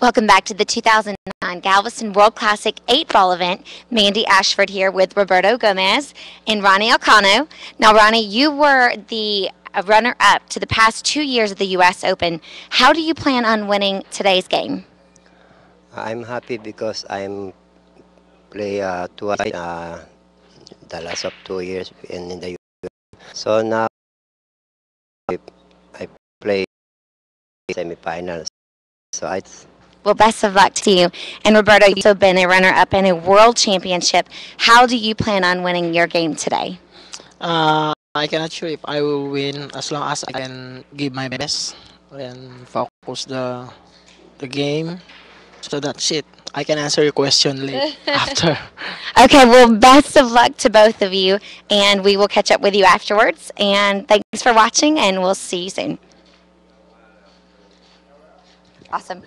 Welcome back to the 2009 Galveston World Classic 8 ball event. Mandy Ashford here with Roberto Gomez and Ronnie Alcano. Now, Ronnie, you were the runner up to the past two years of the U.S. Open. How do you plan on winning today's game? I'm happy because I'm play uh, twice uh, the last of two years in, in the U.S. So now I, I play semifinals. So I well, best of luck to you. And Roberto, you've also been a runner-up in a world championship. How do you plan on winning your game today? Uh, I cannot sure if I will win as long as I can give my best and focus the the game. So that's it. I can answer your question later after. Okay, well, best of luck to both of you, and we will catch up with you afterwards. And thanks for watching, and we'll see you soon. Awesome.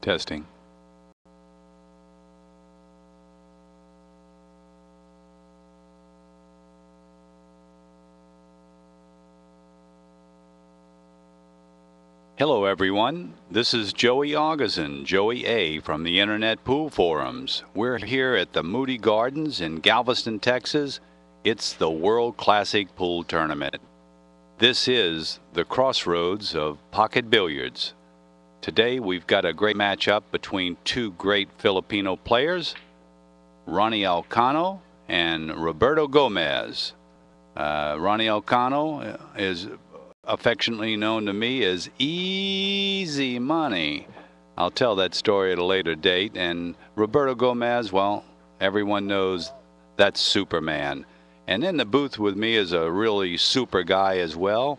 Testing. Hello, everyone. This is Joey Augustin, Joey A. from the Internet Pool Forums. We're here at the Moody Gardens in Galveston, Texas. It's the World Classic Pool Tournament. This is the crossroads of pocket billiards. Today we've got a great matchup between two great Filipino players, Ronnie Alcano and Roberto Gomez. Uh, Ronnie Alcano is affectionately known to me as Easy Money. I'll tell that story at a later date. And Roberto Gomez, well, everyone knows that's Superman. And in the booth with me is a really super guy as well.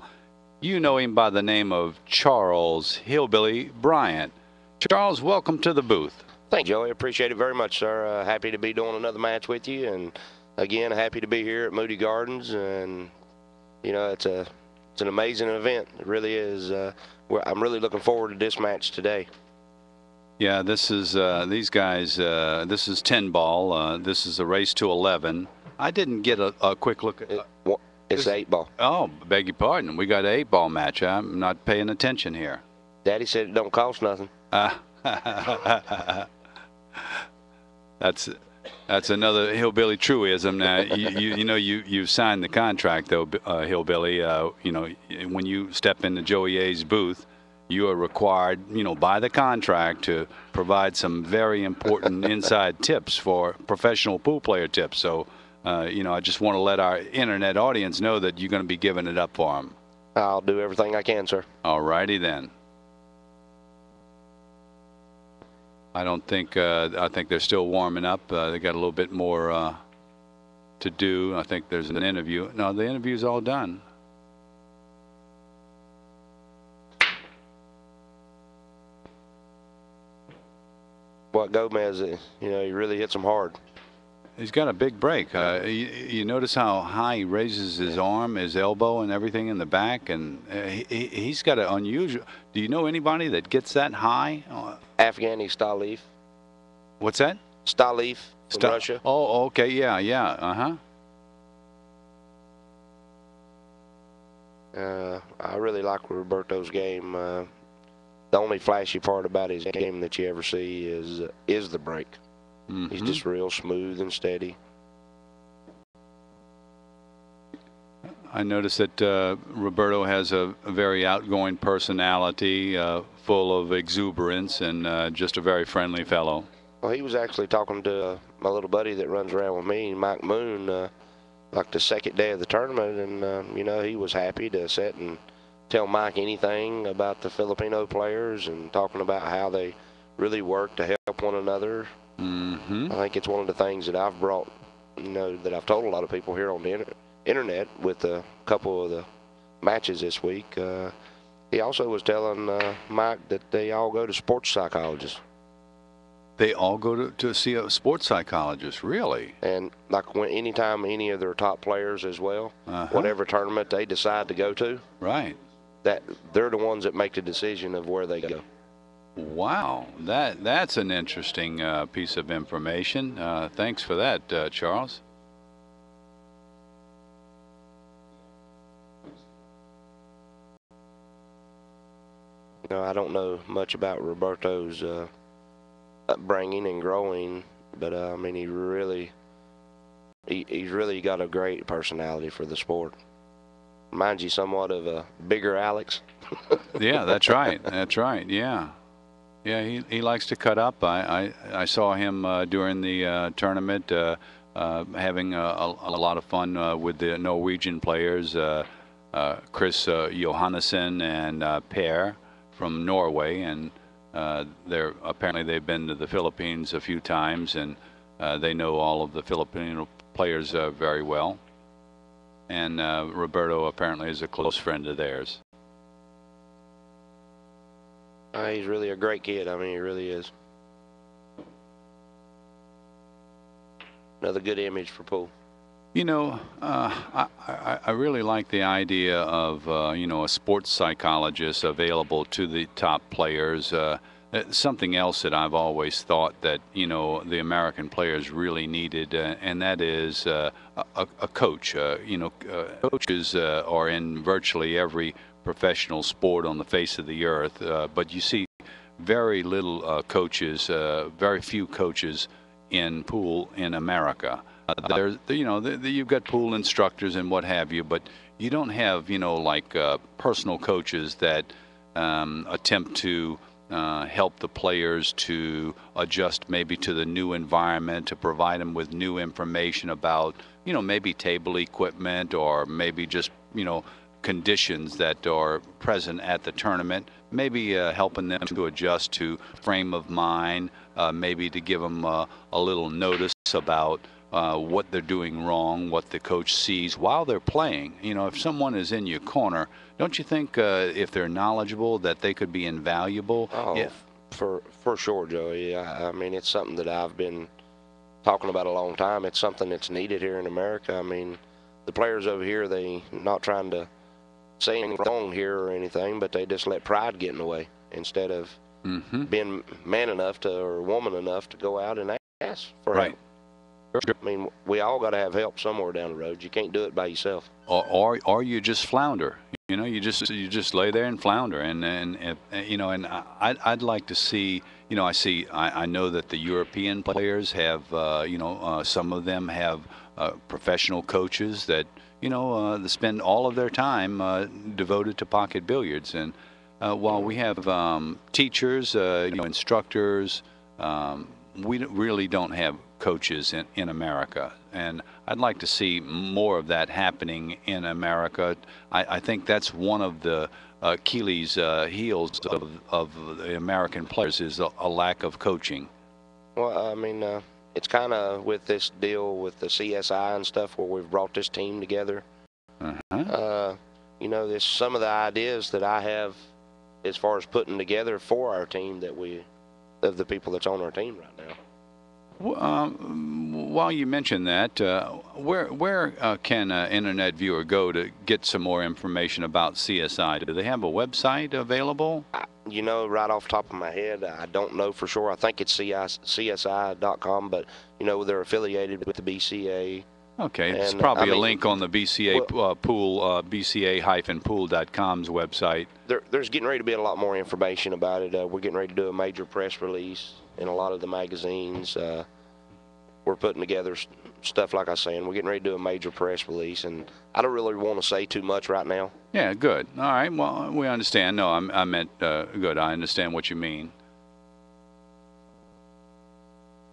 You know him by the name of Charles Hillbilly Bryant. Charles, welcome to the booth. Thank you, Joey. Appreciate it very much, sir. Uh, happy to be doing another match with you, and again, happy to be here at Moody Gardens. And you know, it's a it's an amazing event. It really is. Uh, I'm really looking forward to this match today. Yeah, this is uh, these guys. Uh, this is ten ball. Uh, this is a race to eleven. I didn't get a, a quick look at. It, it's eight ball. oh, beg your pardon. We got an eight ball match. I'm not paying attention here. Daddy said it don't cost nothing. Uh, that's that's another hillbilly truism. Now you, you you know you you signed the contract though, uh, hillbilly. Uh, you know when you step into Joey A's booth, you are required, you know, by the contract to provide some very important inside tips for professional pool player tips. So. Uh, you know, I just want to let our internet audience know that you're going to be giving it up for them. I'll do everything I can, sir. All righty then. I don't think uh, I think they're still warming up. Uh, they got a little bit more uh, to do. I think there's an interview. No, the interview's all done. What Gomez, you know, he really hits them hard. He's got a big break. Uh, you, you notice how high he raises his arm, his elbow, and everything in the back, and uh, he, he's got an unusual. Do you know anybody that gets that high? Uh, Evgeny Stalev. What's that? Stalev from Sta- Russia. Oh, okay, yeah, yeah, uh huh. Uh, I really like Roberto's game. Uh, the only flashy part about his game that you ever see is uh, is the break. He's Mhm. just real smooth and steady. I noticed that uh, Roberto has a, a very outgoing personality, uh, full of exuberance, and uh, just a very friendly fellow. Well, he was actually talking to uh, my little buddy that runs around with me, Mike Moon, uh, like the second day of the tournament, and uh, you know he was happy to sit and tell Mike anything about the Filipino players and talking about how they really work to help one another. Mm-hmm. I think it's one of the things that I've brought, you know, that I've told a lot of people here on the inter- internet with a couple of the matches this week. Uh, he also was telling uh, Mike that they all go to sports psychologists. They all go to, to see a sports psychologist, really? And like when anytime any of their top players as well, Uh-huh. whatever tournament they decide to go to, Right. that they're the ones that make the decision of where they go. Wow, that that's an interesting uh, piece of information. Uh, thanks for that, uh, Charles. You know, I don't know much about Roberto's uh, upbringing and growing, but uh, I mean, he really, he, he's really got a great personality for the sport. Reminds you somewhat of a bigger Alex. yeah, that's right. That's right. Yeah, yeah. He he likes to cut up. I I, I saw him uh, during the uh, tournament uh, uh, having a, a, lot of fun uh, with the Norwegian players, uh, Chris Johannesson and Per from Norway, and they're apparently they've been to the Philippines a few times, and they know all of the Filipino players very well. And Roberto apparently is a close friend of theirs. Uh, he's really a great kid. I mean, he really is. Another good image for pool. You know, uh, I, I, really like the idea of, uh, you know, a sports psychologist available to the top players. Uh, something else that I've always thought that, you know, the American players really needed, uh, and that is uh, a, a coach. Uh, you know, coaches are in virtually every professional sport on the face of the earth, uh, but you see very little uh, coaches, uh, very few coaches in pool in America. Uh, you know, the, the, you've got pool instructors and what have you, but you don't have, you know, like uh, personal coaches that um, attempt to uh, help the players to adjust maybe to the new environment, to provide them with new information about, you know, maybe table equipment or maybe just, you know, conditions that are present at the tournament, maybe uh, helping them to adjust to frame of mind, uh, maybe to give them uh, a little notice about uh, what they're doing wrong, what the coach sees while they're playing. You know, if someone is in your corner, don't you think uh, if they're knowledgeable that they could be invaluable? Oh, Yeah. for for sure, Joey. I, I mean, it's something that I've been talking about a long time. It's something that's needed here in America. I mean, the players over here, they not trying to say anything wrong here or anything, but they just let pride get in the way instead of Mm-hmm. being man enough to or woman enough to go out and ask for Right. help. I mean, we all got to have help somewhere down the road. You can't do it by yourself. or, or or you just flounder. You know, you just you just lay there and flounder, and and, and you know, and I- I'd I'd like to see. You know, I see. I, I know that the European players have. Uh, you know, uh, some of them have uh, professional coaches that you know uh, spend all of their time uh, devoted to pocket billiards, and uh, while we have um, teachers, uh, you know, instructors. Um, we really don't have coaches in, in America, and I'd like to see more of that happening in America. I, I think that's one of the uh, Achilles' uh, heels of, of the American players is a, a lack of coaching. Well, I mean, it's kind of with this deal with the CSI and stuff where we've brought this team together. Uh-huh. Uh, you know, there's some of the ideas that I have as far as putting together for our team that we, of the people that's on our team right now. W- Um, while you mention that, uh, where where uh, can an internet viewer go to get some more information about CSI? Do they have a website available? I, you know, right off the top of my head, I don't know for sure. I think it's CSI.com, but, you know, they're affiliated with the BCA. Okay, it's probably I a mean, link on the BCA uh, pool, uh, BCA-pool.com's website. There, there's getting ready to be a lot more information about it. Uh, we're getting ready to do a major press release in a lot of the magazines. Uh, we're putting together stuff, like I was saying. We're getting ready to do a major press release, and I don't really want to say too much right now. Yeah, good. All right. Well, we understand. No, I'm, I meant uh, good. I understand what you mean.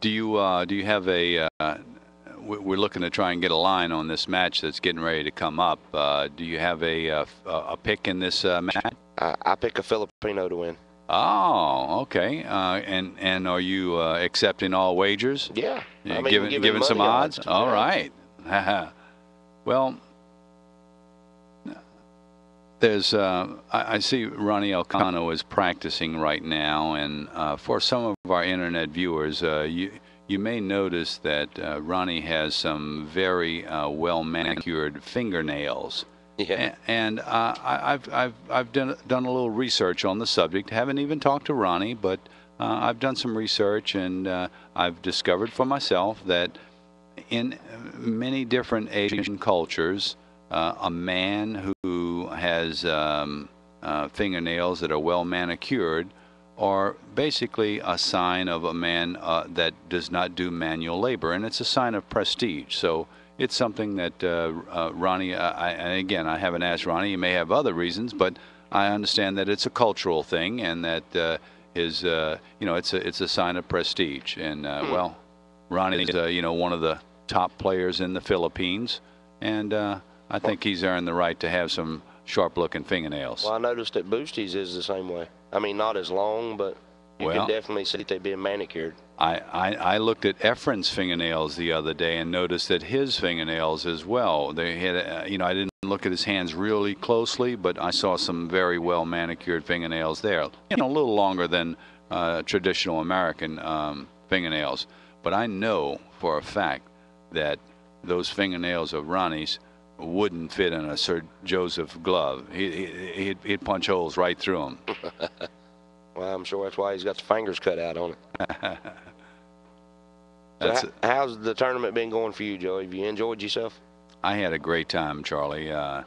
Do you uh, do you have a? Uh, we- we're looking to try and get a line on this match that's getting ready to come up. Uh, do you have a uh, f- a pick in this uh, match? I, I pick a Filipino to win. Oh, okay. Uh, and and are you uh, accepting all wagers? Yeah. I mean, giving, giving some odds? All right. well, there's, uh, I, I see Ronnie Alcano is practicing right now, and uh, for some of our internet viewers, uh, you, you may notice that uh, Ronnie has some very uh, well manicured fingernails. Yeah. A- And uh, I, I've, I've, I've done, done a little research on the subject. Haven't even talked to Ronnie, but uh, I've done some research and uh, I've discovered for myself that in many different Asian cultures, uh, a man who has um, uh, fingernails that are well manicured are basically a sign of a man uh, that does not do manual labor, and it's a sign of prestige. So it's something that uh, uh, Ronnie, I, and again, I haven't asked Ronnie. He may have other reasons, but I understand that it's a cultural thing, and that uh, his, uh, you know, it's a it's a sign of prestige. And uh, well, Ronnie's, uh, you know, one of the top players in the Philippines, and uh, I think he's earned the right to have some sharp-looking fingernails. Well, I noticed that Boosties is the same way. I mean, not as long, but you Well- can definitely see that they being manicured. I, I, I looked at Efren's fingernails the other day and noticed that his fingernails as well. They had, uh, you know, I didn't look at his hands really closely, but I saw some very well manicured fingernails there. You know, a little longer than uh, traditional American um, fingernails. But I know for a fact that those fingernails of Ronnie's wouldn't fit in a Sir Joseph glove. He, he, he'd, he'd punch holes right through them. Well, I'm sure that's why he's got the fingers cut out on it. So That's ho- how's the tournament been going for you, Joey? Have you enjoyed yourself? I had a great time, Charlie. Uh,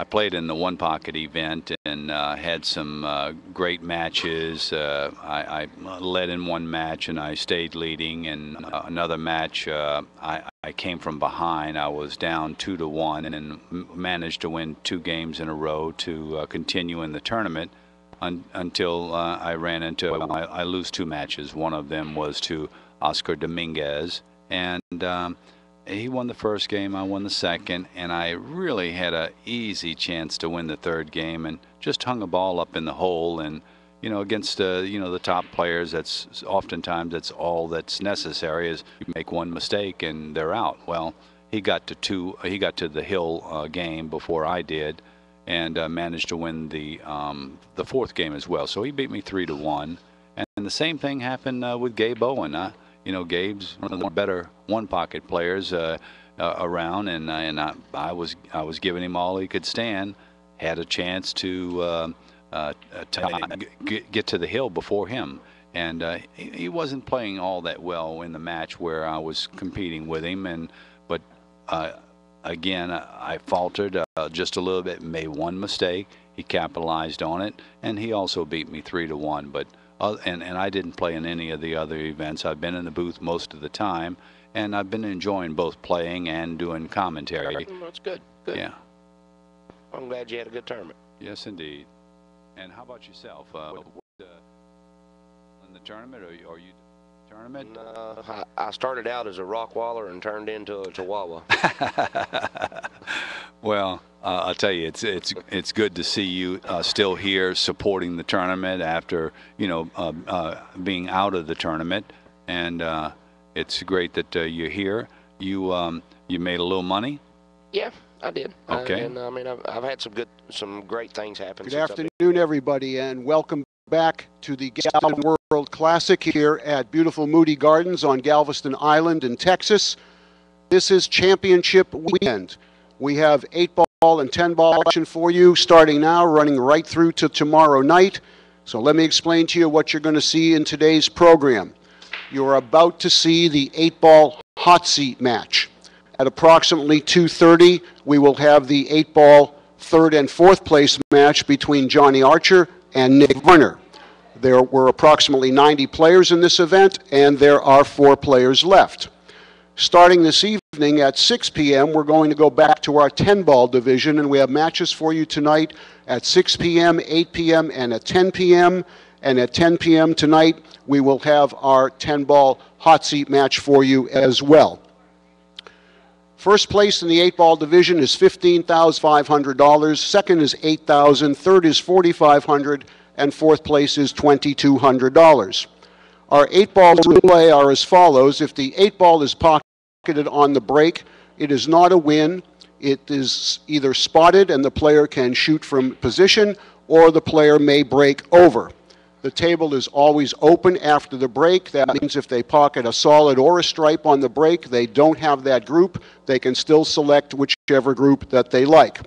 I played in the one pocket event and uh, had some uh, great matches. Uh, I, I led in one match and I stayed leading. And uh, another match, uh, I, I came from behind. I was down two to one and managed to win two games in a row to uh, continue in the tournament un- until uh, I ran into I, I lose two matches. One of them was to Oscar Dominguez, and um, he won the first game. I won the second, and I really had a easy chance to win the third game, and just hung a ball up in the hole. And you know, against uh, you know the top players, that's oftentimes that's all that's necessary is you make one mistake and they're out. Well, he got to two. He got to the hill uh, game before I did and uh, managed to win the um, the fourth game as well. So he beat me three to one. And the same thing happened uh, with Gabe Owen. Uh, you know, Gabe's one of the better one pocket players uh, uh, around, and uh, and I, I was I was giving him all he could stand. Had a chance to uh, uh, uh, get, get to the hill before him. And uh, he, he wasn't playing all that well in the match where I was competing with him. And but uh, again, I faltered uh, just a little bit, made one mistake. He capitalized on it, and he also beat me three to one. But uh, and and I didn't play in any of the other events. I've been in the booth most of the time, and I've been enjoying both playing and doing commentary. That's good. Good. Yeah. I'm glad you had a good tournament. Yes, indeed. And how about yourself? Uh, uh, in the tournament, or, or you tournament? No, I, I started out as a rock waller and turned into a chihuahua. well, uh, I'll tell you, it's it's it's good to see you uh, still here supporting the tournament after you know uh, uh being out of the tournament, and uh, it's great that uh, you're here. You um, you made a little money. Yeah, I did. Okay. and I mean, I've, I've had some good, some great things happen. Good afternoon, everybody, and welcome back to the Galveston World Classic here at beautiful Moody Gardens on Galveston Island in Texas. This is championship weekend. We have eight ball and 10 ball action for you starting now, running right through to tomorrow night. So let me explain to you what you're going to see in today's program. You're about to see the eight ball hot seat match. At approximately 2.30, we will have the eight ball third and fourth place match between Johnny Archer and Nick Varner. There were approximately 90 players in this event, and there are four players left. Starting this evening at 6 p.m., we're going to go back to our 10 ball division, and we have matches for you tonight at 6 p.m., 8 p.m., and at 10 p.m. And at 10 p.m. tonight, we will have our 10 ball hot seat match for you as well. First place in the eight ball division is $15,500. Second is $8,000. Third is $4,500. And fourth place is $2,200. Our eight balls in play are as follows. If the eight ball is pocketed on the break, it is not a win. It is either spotted and the player can shoot from position, or the player may break over. The table is always open after the break. That means if they pocket a solid or a stripe on the break, they don't have that group. They can still select whichever group that they like.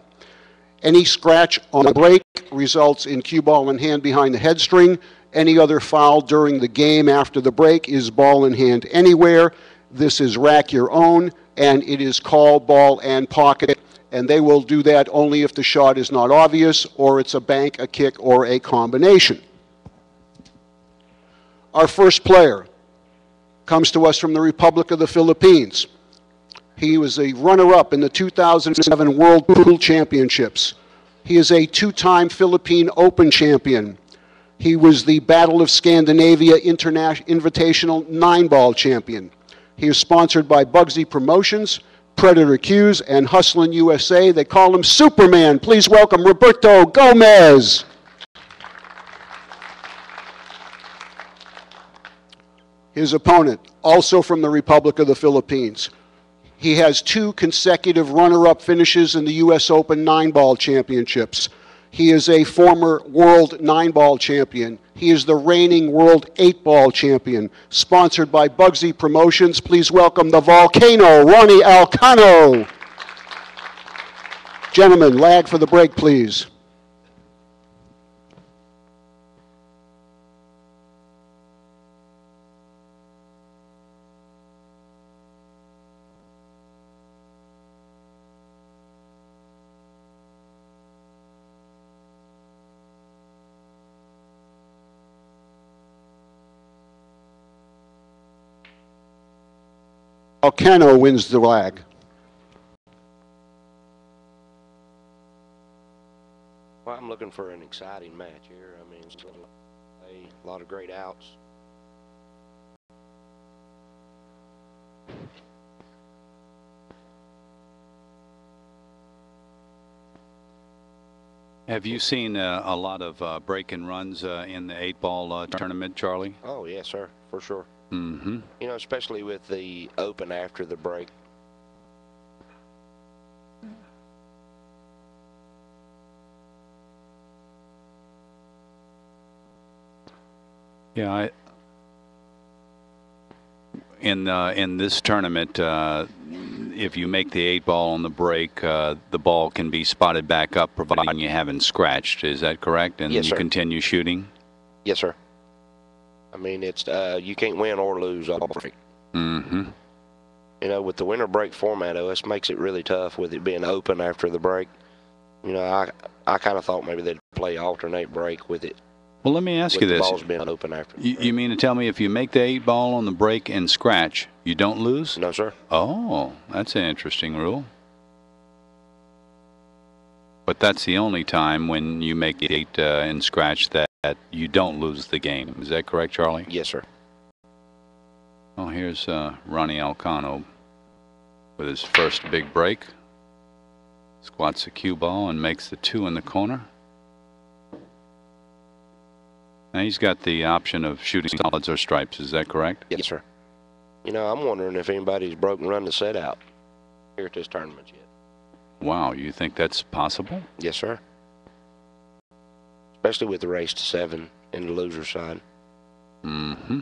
Any scratch on the break results in cue ball in hand behind the head string. Any other foul during the game after the break is ball in hand anywhere. This is rack your own, and it is call, ball, and pocket. And they will do that only if the shot is not obvious or it's a bank, a kick, or a combination. Our first player comes to us from the Republic of the Philippines. He was a runner-up in the 2007 World Pool Championships. He is a two-time Philippine Open champion. He was the Battle of Scandinavia International Invitational nine-ball champion. He is sponsored by Bugsy Promotions, Predator Cues, and Hustlin' USA. They call him Superman. Please welcome Roberto Gomez. his opponent, also from the Republic of the Philippines. He has two consecutive runner-up finishes in the U.S. Open nine-ball championships. He is a former world nine-ball champion. He is the reigning world eight-ball champion. Sponsored by Bugsy Promotions, please welcome the volcano, Ronnie Alcano. Gentlemen, lag for the break, please. Alcano wins the lag. Well, I'm looking for an exciting match here. I mean, a lot of great outs. Have you seen uh, a lot of uh, break and runs uh, in the eight ball uh, tournament, Charlie? Oh, yes, sir, for sure. Mm-hmm. You know, especially with the open after the break. Yeah, I, in uh, in this tournament, uh, if you make the eight ball on the break, uh, the ball can be spotted back up, providing you haven't scratched. Is that correct? And Yes, you sir. continue shooting. Yes, sir. I mean, it's uh, you can't win or lose all break. Mm-hmm. You know, with the winner break format, this makes it really tough with it being open after the break. You know, I I kind of thought maybe they'd play alternate break with it, Well, let me ask you this: balls being open after. you, you mean to tell me if you make the eight ball on the break and scratch, you don't lose? No, sir. Oh, that's an interesting rule. But that's the only time when you make eight uh, and scratch that you don't lose the game. Is that correct, Charlie? Yes, sir. Well, here's uh, Ronnie Alcano with his first big break. Squats the cue ball and makes the two in the corner. Now he's got the option of shooting solids or stripes. Is that correct? Yes, sir. You know, I'm wondering if anybody's broken run the set out here at this tournament yet. Wow, you think that's possible? Yes, sir. Especially with the race to seven in the loser side. Mm-hmm.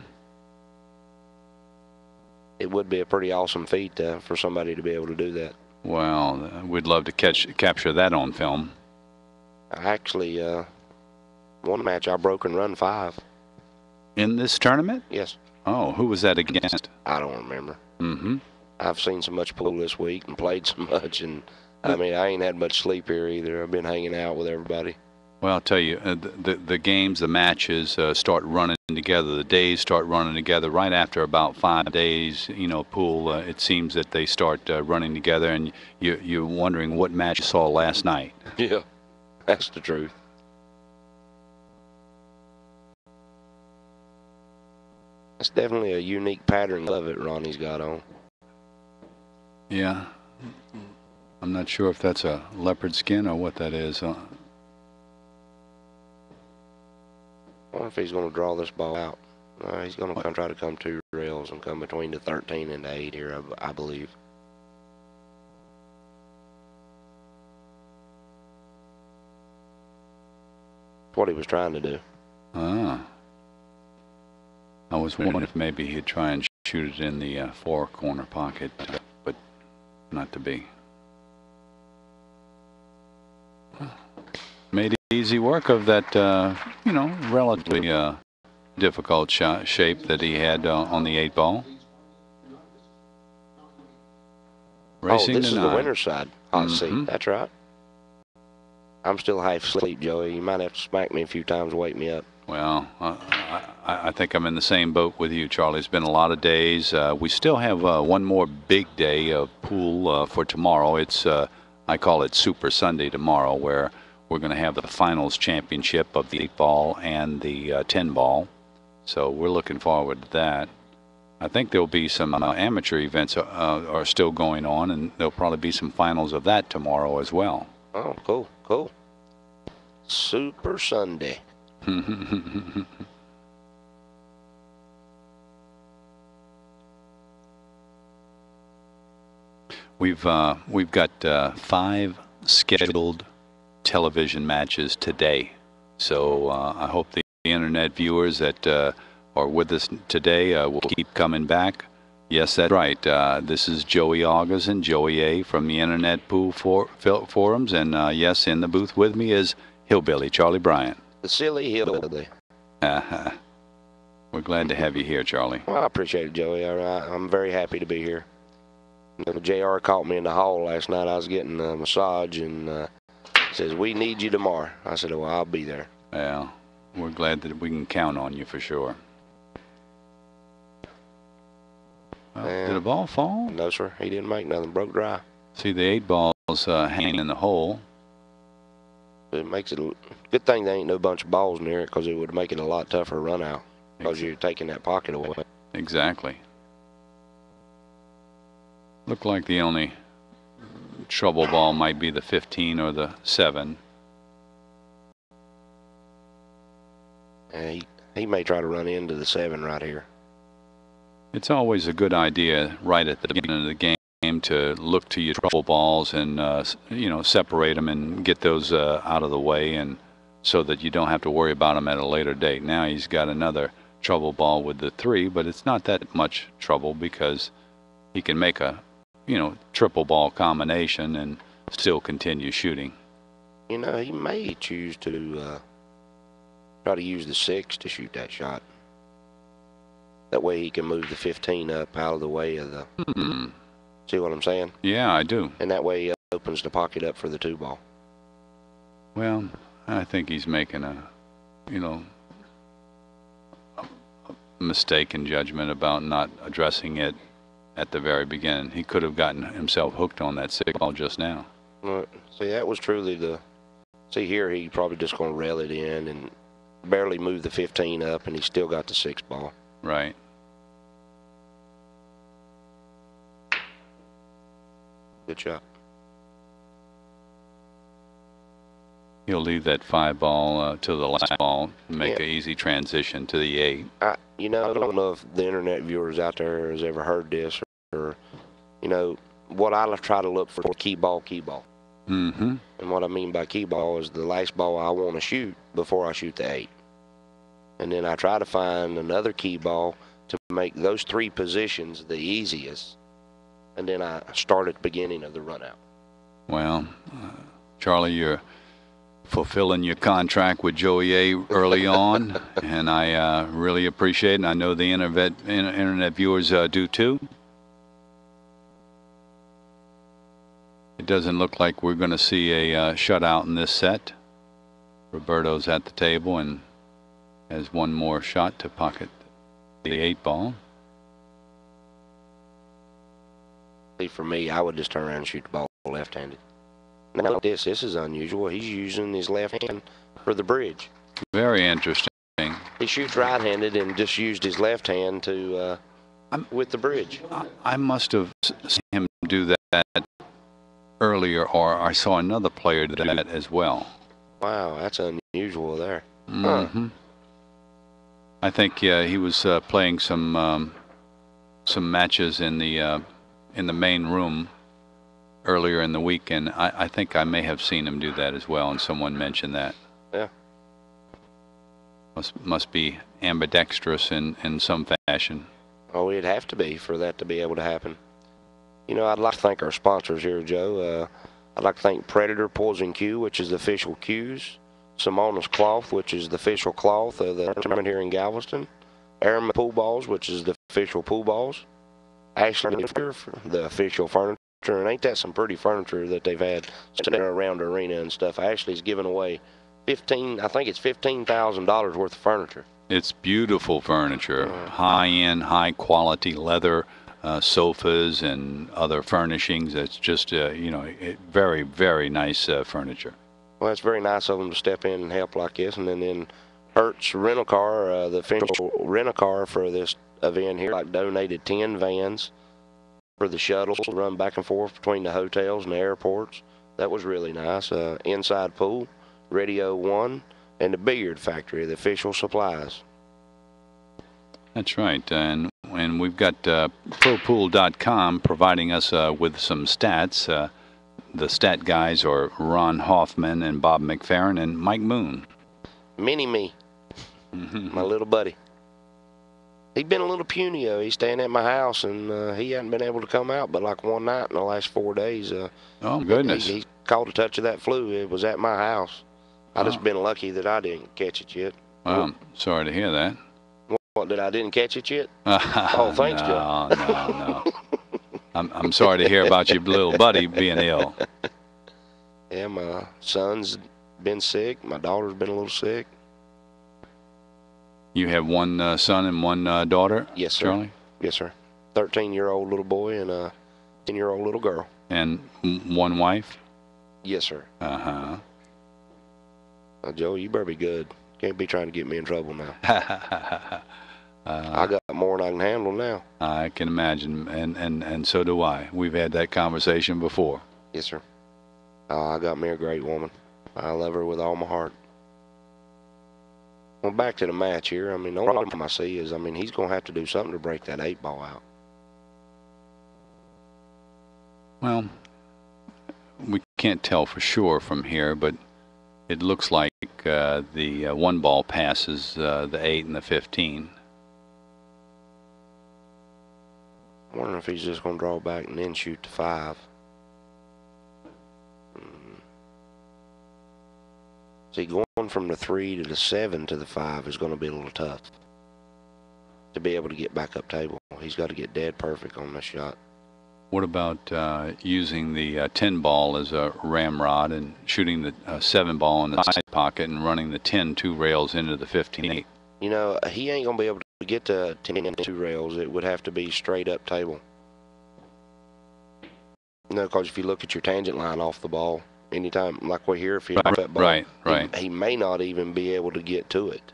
It would be a pretty awesome feat uh, for somebody to be able to do that. Well, uh, we'd love to catch capture that on film. I actually, uh, one match I broke and run five. In this tournament? Yes, Oh, who was that against? I don't remember. Mm-hmm. I've seen so much pool this week and played so much, and I mean, I ain't had much sleep here either. I've been hanging out with everybody. Well, I'll tell you, uh, the, the the games, the matches uh, start running together. The days start running together right after about five days. You know, pool. Uh, it seems that they start uh, running together, and you you're wondering what match you saw last night. Yeah, that's the truth. That's definitely a unique pattern of it Ronnie's got on. Yeah, I'm not sure if that's a leopard skin or what that is. Uh, I wonder if he's going to draw this ball out. Uh, he's going to come try to come two rails and come between the 13 and the 8 here, I believe. What he was trying to do. ah. I was wondering if maybe he'd try and shoot it in the uh, four corner pocket, uh, but not to be. Made easy work of that, uh, you know, relatively uh, difficult shot shape that he had uh, on the eight ball. Racing oh, this is the winner's side. Hot Mhm. seat. That's right. I'm still half asleep, Joey. You might have to smack me a few times to wake me up. Well, uh, I, I I think I'm in the same boat with you, Charlie. It's been a lot of days. Uh, we still have uh, one more big day of pool uh, for tomorrow. It's uh, I call it Super Sunday tomorrow, where we're going to have the finals championship of the eight ball and the uh, ten ball. So we're looking forward to that. I think there'll be some uh, amateur events uh, are still going on, and there'll probably be some finals of that tomorrow as well. Oh, cool, cool. Super Sunday. We've uh, we've got uh, five scheduled television matches today, so uh, I hope the internet viewers that uh, are with us today uh, will keep coming back. Yes, that's right. Uh, this is Joey August and Joey A from the Internet Pool for, Fil- Forums, and uh, yes, in the booth with me is Hillbilly Charlie Bryant. The silly hillbilly. We're glad to have you here, Charlie. Well, I appreciate it, Joey. I- I'm very happy to be here. JR caught me in the hall last night. I was getting a massage and uh, says, We need you tomorrow. I said, Well, I'll be there. Well, we're glad that we can count on you for sure. Well, Did a ball fall? No, sir. He didn't make nothing. Broke dry. See the eight balls uh, hanging in the hole. It makes it a good thing there ain't no bunch of balls near it because it would make it a lot tougher to run out because you're taking that pocket away. Exactly. Looked like the only trouble ball might be the 15 or the 7. And he, he may try to run into the seven right here. It's always a good idea right at the beginning of the game to look to your trouble balls and uh, you know separate them and get those uh, out of the way and so that you don't have to worry about them at a later date. Now he's got another trouble ball with the three, but it's not that much trouble because he can make a you know, triple ball combination and still continue shooting. You know, he may choose to uh, try to use the six to shoot that shot. That way he can move the 15 up out of the way of the. Hmm. See what I'm saying? Yeah, I do. And that way he opens the pocket up for the two ball. Well, I think he's making a, you know, a a mistake in judgment about not addressing it at the very beginning. He could have gotten himself hooked on that six ball just now. Right. See, that was truly the. See here, he probably just going to rail it in and barely move the 15 up, and he still got the six ball. Right. Good shot. He'll leave that five ball uh, to the last ball make Yeah. an easy transition to the eight. I, you know, I don't know if the internet viewers out there has ever heard this or, or you know, what I try to look for key ball, key ball. Mm-hmm. And what I mean by key ball is the last ball I want to shoot before I shoot the eight. And then I try to find another key ball to make those three positions the easiest. And then I start at the beginning of the run out. Well, uh, Charlie, you're fulfilling your contract with Joey A early on, and I uh, really appreciate it. And I know the internet, internet viewers uh, do too. It doesn't look like we're going to see a uh, shutout in this set. Roberto's at the table and has one more shot to pocket the eight ball. See, for me, I would just turn around and shoot the ball left-handed. Now this, this is unusual. He's using his left hand for the bridge. Very interesting. He shoots right-handed and just used his left hand to uh, with the bridge. I- I must have seen him do that earlier, or I saw another player do that as well. Wow, that's unusual there. Huh. hmm I think uh, he was uh, playing some um, some matches in the uh, in the main room earlier in the week, and I, I think I may have seen him do that as well. And someone mentioned that. Yeah. Must must be ambidextrous in in some fashion. Oh, it'd have to be for that to be able to happen. You know, I'd like to thank our sponsors here, Joe. Uh, I'd like to thank Predator Poison Q, which is the official Q's. Simonis Cloth, which is the official cloth of the tournament here in Galveston. Aramith Pool Balls, which is the official pool balls. Ashley the official furniture. And ain't that some pretty furniture that they've had sitting around the arena and stuff? Ashley's giving away 15, I think it's $15,000 worth of furniture. It's beautiful furniture, Yeah. high-end, high-quality leather uh, sofas and other furnishings. It's just, uh, you know, it, very, very nice uh, furniture. Well, it's very nice of them to step in and help like this. And then, then Hertz Rental Car, uh, the official rental car for this event here, like donated 10 vans for the shuttles to run back and forth between the hotels and the airports. That was really nice. Uh, inside pool, Radio One, and the Billiard Factory, the official supplies. That's right, and and we've got uh, ProPool.com providing us uh, with some stats. Uh, the stat guys are Ron Hoffman and Bob McFerrin and Mike Moon. Mini me, Mhm. my little buddy. He's been a little puny, though. He's staying at my house, and uh, he hadn't been able to come out but like one night in the last four days. Uh, Oh goodness! He, he caught a touch of that flu. It was at my house. I just Oh. been lucky that I didn't catch it yet. Well, I'm sorry to hear that. What, that I didn't catch it yet? Oh, thanks, no, Joe. no, no. I'm I'm sorry to hear about your little buddy being ill. Yeah, my son's been sick. My daughter's been a little sick. You have one uh, son and one uh, daughter, Yes, sir. Charlie, Yes, sir. 13 year old little boy and a 10 year old little girl. and m- one wife. Yes, sir. Uh-huh. Uh, Joe, you better be good. Can't be trying to get me in trouble now. huh. I uh, got more than I can handle now. I can imagine, and, and, and so do I. We've had that conversation before. Yes, sir. Oh, I got me a great woman. I love her with all my heart. Well, back to the match here. I mean, the only problem I see is, I mean, he's going to have to do something to break that eight ball out. Well, we can't tell for sure from here, but it looks like uh, the uh, one ball passes uh, the 8 and the 15. I'm wondering if he's just going to draw back and then shoot the five. Mm. See, going from the three to the seven to the five is going to be a little tough to be able to get back up table. He's got to get dead perfect on this shot. What about uh, using the uh, 10 ball as a ramrod and shooting the uh, 7 ball in the side pocket and running the 10 two rails into the 15 8? You know, he ain't going to be able to get to 10 two rails. It would have to be straight up table. You know, because if you look at your tangent line off the ball, anytime, like we're here, if he Right, that ball, right, he- right. He, may not even be able to get to it.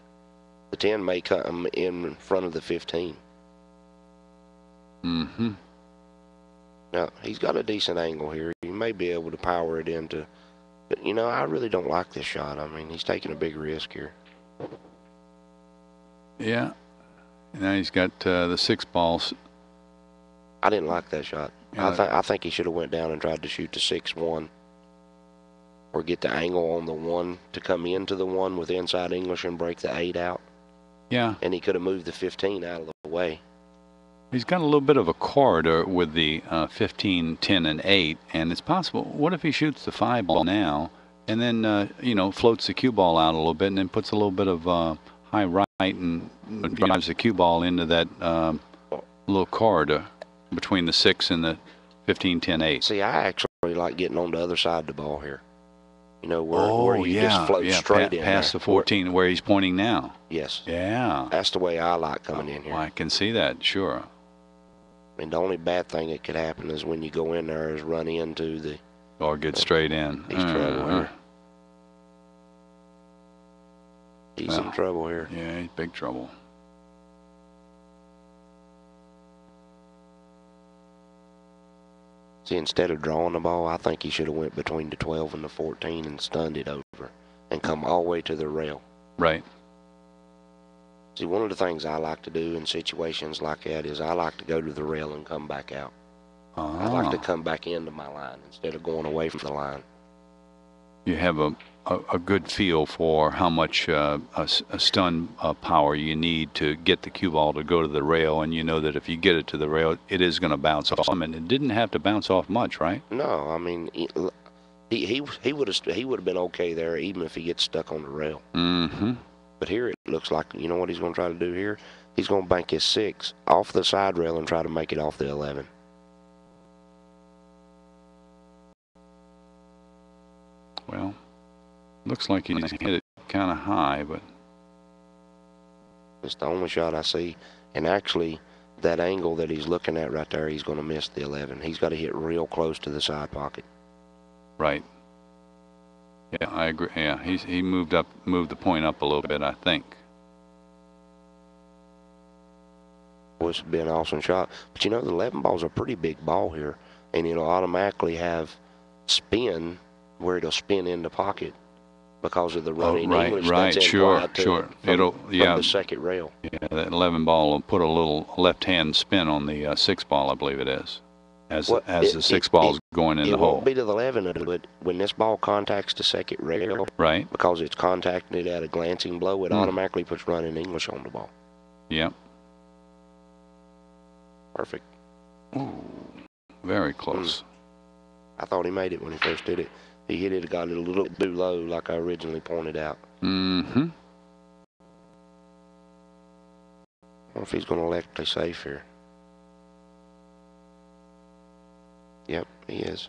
The 10 may come in front of the 15. Mm-hmm. Now, he's got a decent angle here. He may be able to power it into. But, you know, I really don't like this shot. I mean, he's taking a big risk here. Yeah. Now he's got uh, the 6 balls. I didn't like that shot. Yeah. I, th- I think he should have went down and tried to shoot the 6-1. Or get the angle on the 1 to come into the 1 with inside English and break the 8 out. Yeah. And he could have moved the 15 out of the way. He's got a little bit of a corridor with the uh, 15, 10, and 8, and it's possible. What if he shoots the 5 ball now and then, uh, you know, floats the cue ball out a little bit and then puts a little bit of uh, high right and drives the cue ball into that um, little corridor between the 6 and the 15, 10, 8? See, I actually like getting on the other side of the ball here. You know, where, oh, where you yeah. just float yeah, straight pa- in past there. the 14 where he's pointing now. Yes. Yeah. That's the way I like coming in Well, here. I can see that, sure. And the only bad thing that could happen is when you go in there is run into the. Or get straight in. He's trouble Uh, here. He's in trouble here. Yeah, he's big trouble. See, instead of drawing the ball, I think he should have went between the 12 and the 14 and stunned it over, and come all the way to the rail. Right. See, one of the things I like to do in situations like that is I like to go to the rail and come back out. I like to Ah. come back into my line instead of going away from the line. you have a, a, a good feel for how much uh, a, a stun uh, power you need to get the cue ball to go to the rail, and you know that if you get it to the rail, it is going to bounce off. I mean, it didn't have to bounce off much, right? No, I mean, he he he, he would have he would have been okay there even if he gets stuck on the rail. Mm-hmm. But here it looks like you know what he's going to try to do here. He's going to bank his six off the side rail and try to make it off the 11. Well, looks like he's hit it kind of high, but It's the only shot I see. And actually, that angle that he's looking at right there, he's going to miss the 11. He's got to hit real close to the side pocket. right. Yeah, I agree. Yeah, he's he moved up, moved the point up a little bit, I think. Well, this would be an awesome shot. But you know, the 11 ball's a pretty big ball here, and it'll automatically have spin where it'll spin in the pocket because of the running Oh, right, English right, that's sure, sure. it from, It'll- yeah. the second rail. Yeah, that 11 ball will put a little left-hand spin on the uh, six ball, I believe it is, as Well, as it- the six it- ball's going in it the won't hole. be to the 11, but when this ball contacts the second rail, Right. because it's contacting it at a glancing blow, it Hmm. automatically puts running English on the ball. Yep. Perfect. Ooh, very close. I thought he made it when he first did it. He hit it, got it a little too low, like I originally pointed out. Mm-hmm. wonder if he's going to elect to play safe here. Yep, he is.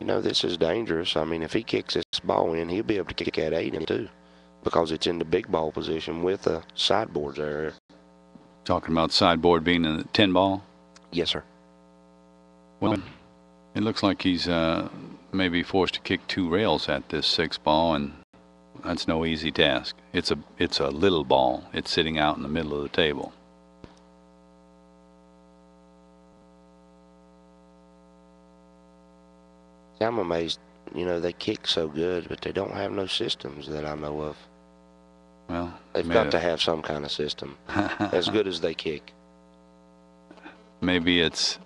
You know, this is dangerous. I mean, if he kicks this ball in, he'll be able to kick that eight in too, because it's in the big ball position with the sideboards there. Talking about sideboard being in the 10 ball. Yes, sir. Well, it looks like he's uh, maybe forced to kick two rails at this six ball, and that's no easy task. It's a it's a little ball. It's sitting out in the middle of the table. I'm amazed. You know, they kick so good, but they don't have no systems that I know of. Well, They've got to have some kind of system. As good as they kick. maybe it's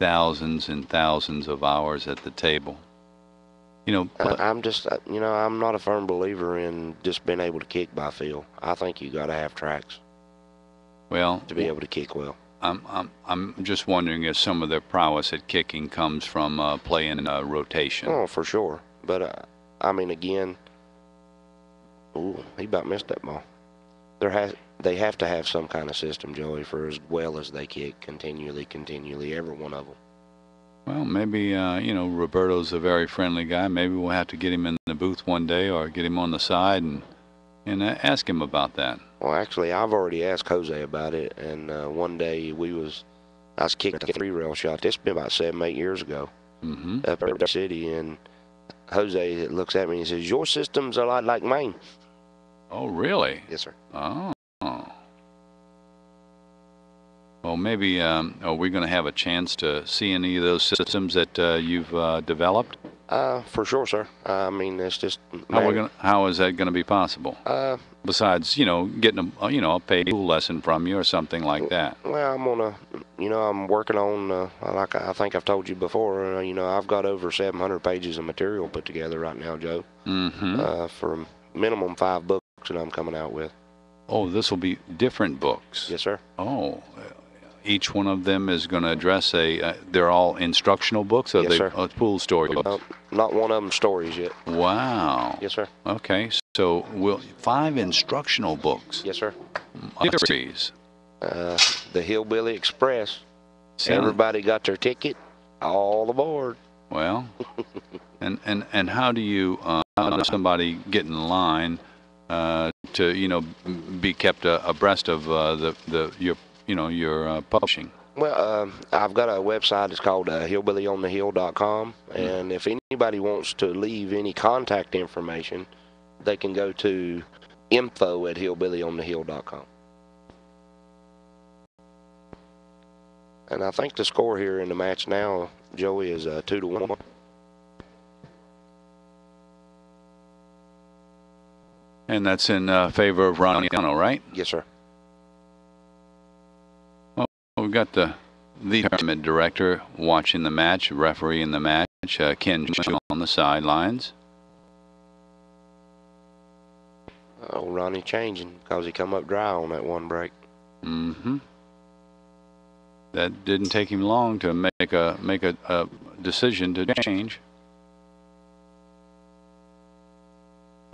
thousands and thousands of hours at the table. you know, I, I'm just, uh, you know, I'm not a firm believer in just being able to kick by feel. I think you got to have tracks well, to be able to kick well. I'm, I'm, I'm just wondering if some of their prowess at kicking comes from uh, playing uh, rotation. Oh, for sure. But uh, I mean, again, ooh, he about missed that ball. There has, they have to have some kind of system, Joey, for as well as they kick continually, continually, every one of them. Well, maybe uh, you know Roberto's a very friendly guy. Maybe we'll have to get him in the booth one day, or get him on the side and and uh, ask him about that. Well, actually, I've already asked Jose about it, and uh, one day we was, I was kicking a three rail shot. This been about seven, eight years ago hmm up at the city, and Jose looks at me and says, "Your system's a lot like mine." Oh, really? Yes, sir. Oh. Well, maybe um, are we going to have a chance to see any of those systems that uh, you've uh, developed? Uh, for sure, sir. I mean, it's just. How, gonna, how is that going to be possible? Uh, Besides, you know, getting a you know a paid lesson from you or something like that. Well, I'm gonna, you know, I'm working on, uh, like I think I've told you before, uh, you know, I've got over 700 pages of material put together right now, Joe, Mm-hmm. uh, for minimum five books that I'm coming out with. oh, this will be different books. Yes, sir. Oh, each one of them is going to address a. Uh, they're all instructional books, or Yes, they sir. uh, pool story books. Uh, not one of them stories yet. Wow. Yes, sir. Okay, so we'll five instructional books. Yes, sir. Series. Uh, the Hillbilly Express. Sound- Everybody got their ticket. All aboard. Well, and and and how do you uh, how does somebody get in line uh, to you know be kept uh, abreast of uh, the the your you know your uh, publishing? Well, um, I've got a website. It's called uh, hillbillyonthehill.com, and if anybody wants to leave any contact information, they can go to info at hillbillyonthehill.com. And I think the score here in the match now, Joey, is uh, two to one. And that's in uh, favor of Raniano, right? Yes, sir. Well, We've got the the tournament director watching the match, refereeing the match, uh, Ken on the sidelines. Oh, Ronnie changing because he come up dry on that one break. Mm-hmm. That didn't take him long to make a make a, a decision to change.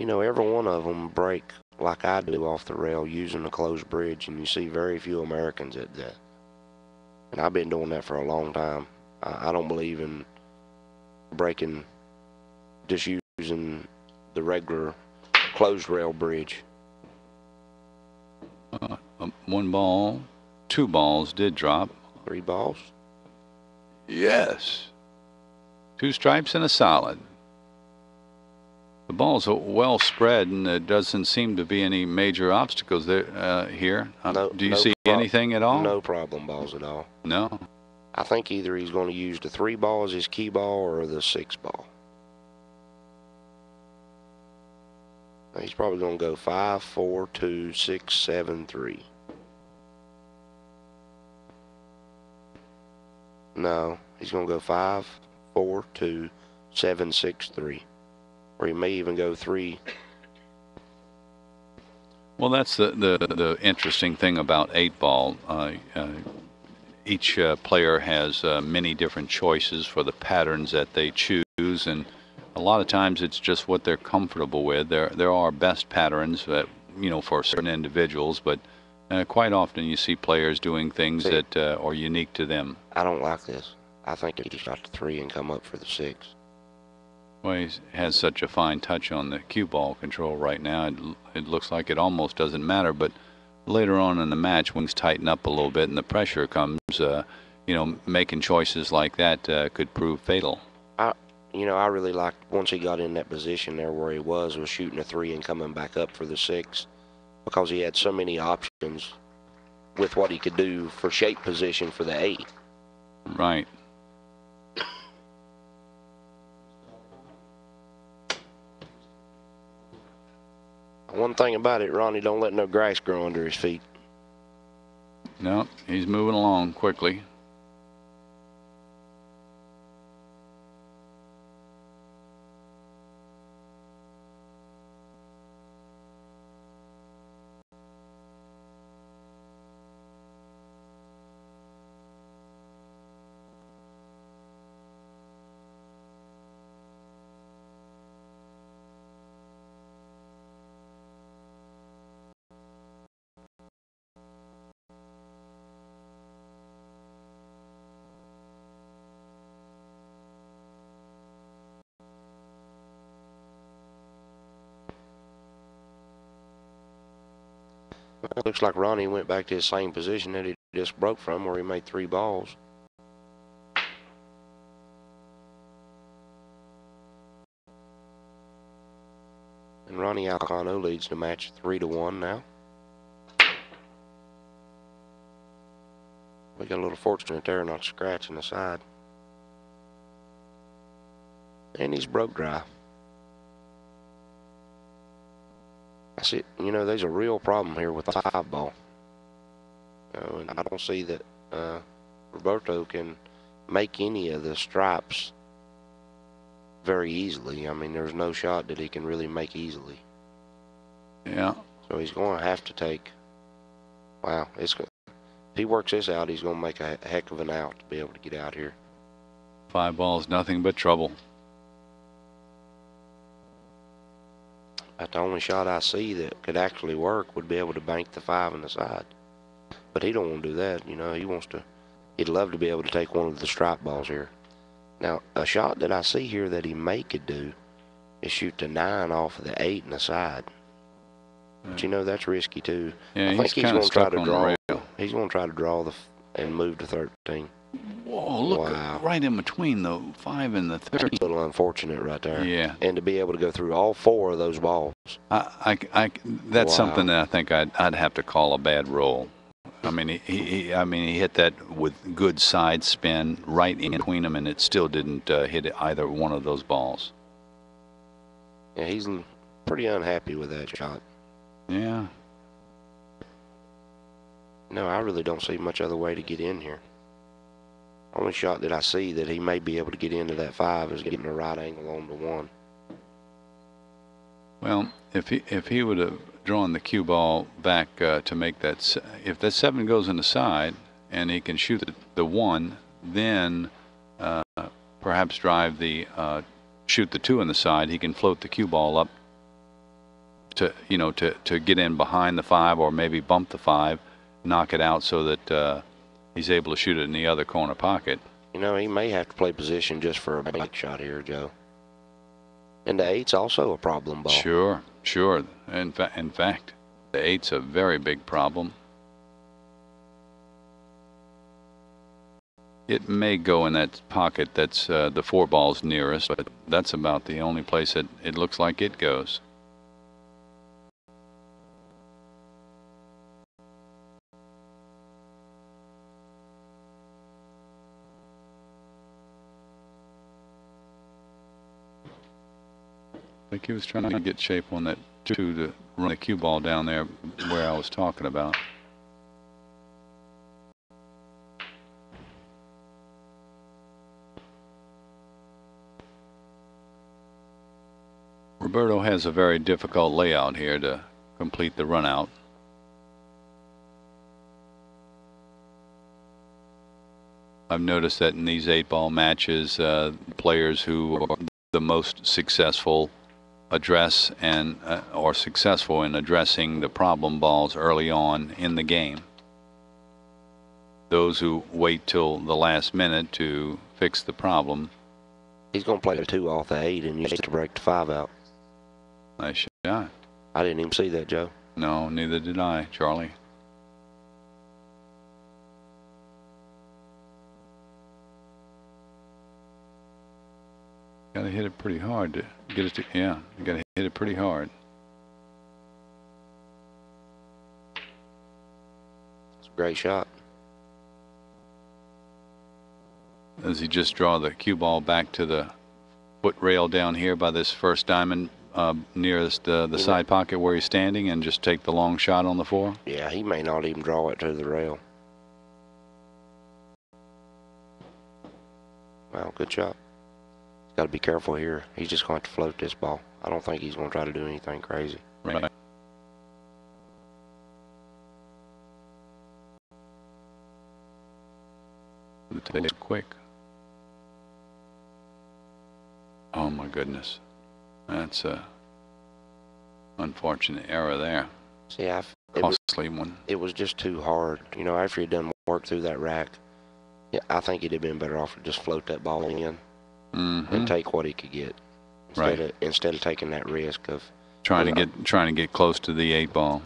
You know, every one of them break like I do off the rail using a closed bridge, and you see very few Americans at that. And I've been doing that for a long time. I, I don't believe in breaking, just using the regular closed rail bridge. Uh, um, one ball, two balls did drop. Three balls. Yes. Two stripes and a solid. The ball's well spread, and there doesn't seem to be any major obstacles there uh, here. Uh, No- do you no see anything at all? No problem balls at all. No. I think either he's going to use the three ball as his key ball or the six ball. He's probably going to go five, four, two, six, seven, three. No, he's going to go five, four, two, seven, six, three. Or he may even go three. Well, that's the, the, the interesting thing about eight ball. Uh, uh, each uh, player has uh, many different choices for the patterns that they choose, and a lot of times it's just what they're comfortable with. There there are best patterns that you know for certain individuals, but uh, quite often you see players doing things See. that uh, are unique to them. I don't like this. I think he shot the three and come up for the six. Well, he has such a fine touch on the cue ball control right now. It, it looks like it almost doesn't matter, but later on in the match, when things tighten up a little bit and the pressure comes, uh, you know, making choices like that uh, could prove fatal. I, you know, I really liked once he got in that position there where he was, was shooting a three and coming back up for the six because he had so many options with what he could do for shape position for the eight. Right. One thing about it, Ronnie, don't let no grass grow under his feet. No, he's moving along quickly. Looks like Ronnie went back to his same position that he just broke from, where he made three balls. And Ronnie Alcano leads the match three to one now. We got a little fortunate there, not scratching the side. And he's broke dry. I see, you know, there's a real problem here with the five ball. You know, and I don't see that uh, Roberto can make any of the stripes very easily. I mean, there's no shot that he can really make easily. Yeah. So he's going to have to take. Wow, it's if he works this out, he's going to make a heck of an out to be able to get out here. Five balls, nothing but trouble. That's the only shot I see that could actually work would be able to bank the five on the side. But he don't want to do that. You know, he wants to. He'd love to be able to take one of the stripe balls here. Now, a shot that I see here that he may could do is shoot the nine off of the eight and the side. But you know that's risky too. Yeah, I he's think he's kind of going to try stuck to on draw. the rail. He's going to try to draw the f- and move to 13. Whoa, look, Wow. right in between the five and the That's a little unfortunate right there. Yeah, And to be able to go through all four of those balls. I, I, I- that's Wow. something that I think I'd, I'd have to call a bad roll. I mean, he, he, I mean, he hit that with good side spin right in between them, and it still didn't uh, hit either one of those balls. Yeah, he's pretty unhappy with that shot. Yeah, No, I really don't see much other way to get in here. Only shot that I see that he may be able to get into that five is getting a right angle on the one. Well, if he if he would have drawn the cue ball back uh, to make that, if that seven goes in the side and he can shoot the, the one, then uh, perhaps drive the uh, shoot the two in the side. He can float the cue ball up to you know to to get in behind the five or maybe bump the five, knock it out so that uh, he's able to shoot it in the other corner pocket. You know, he may have to play position just for a bank shot here, Joe. And the eight's also a problem ball. Sure, sure. In, fa- in fact, the eight's a very big problem. It may go in that pocket that's uh, the four balls nearest, but that's about the only place that it looks like it goes. He was trying to get shape on that two to run the cue ball down there where I was talking about. Roberto has a very difficult layout here to complete the run out. I've noticed that in these eight ball matches, uh, players who are the most successful address and uh, are successful in addressing the problem balls early on in the game. Those who wait till the last minute to fix the problem, He's going to play the two off the eight and use it to break the five out. nice shot. I didn't even see that, Joe. No, neither did I, Charlie. Gotta hit it pretty hard to get it to, yeah, you gotta hit it pretty hard. It's a great shot. Does he just draw the cue ball back to the foot rail down here by this first diamond uh, nearest uh, the Yeah. side pocket where he's standing and just take the long shot on the four? Yeah, he may not even draw it to the rail. Wow, good shot. He's got to be careful here. He's just going to have to float this ball. I don't think he's going to try to do anything crazy. Right. The tape's quick. Oh my goodness. That's a unfortunate error there. See, I, it, was, Costly one. it was just too hard. You know, after he'd done work through that rack, yeah, I think he'd have been better off to just float that ball in hmm and take what he could get. Instead Right. Of, instead of taking that risk of, Trying to yeah. get trying to get close to the eight ball.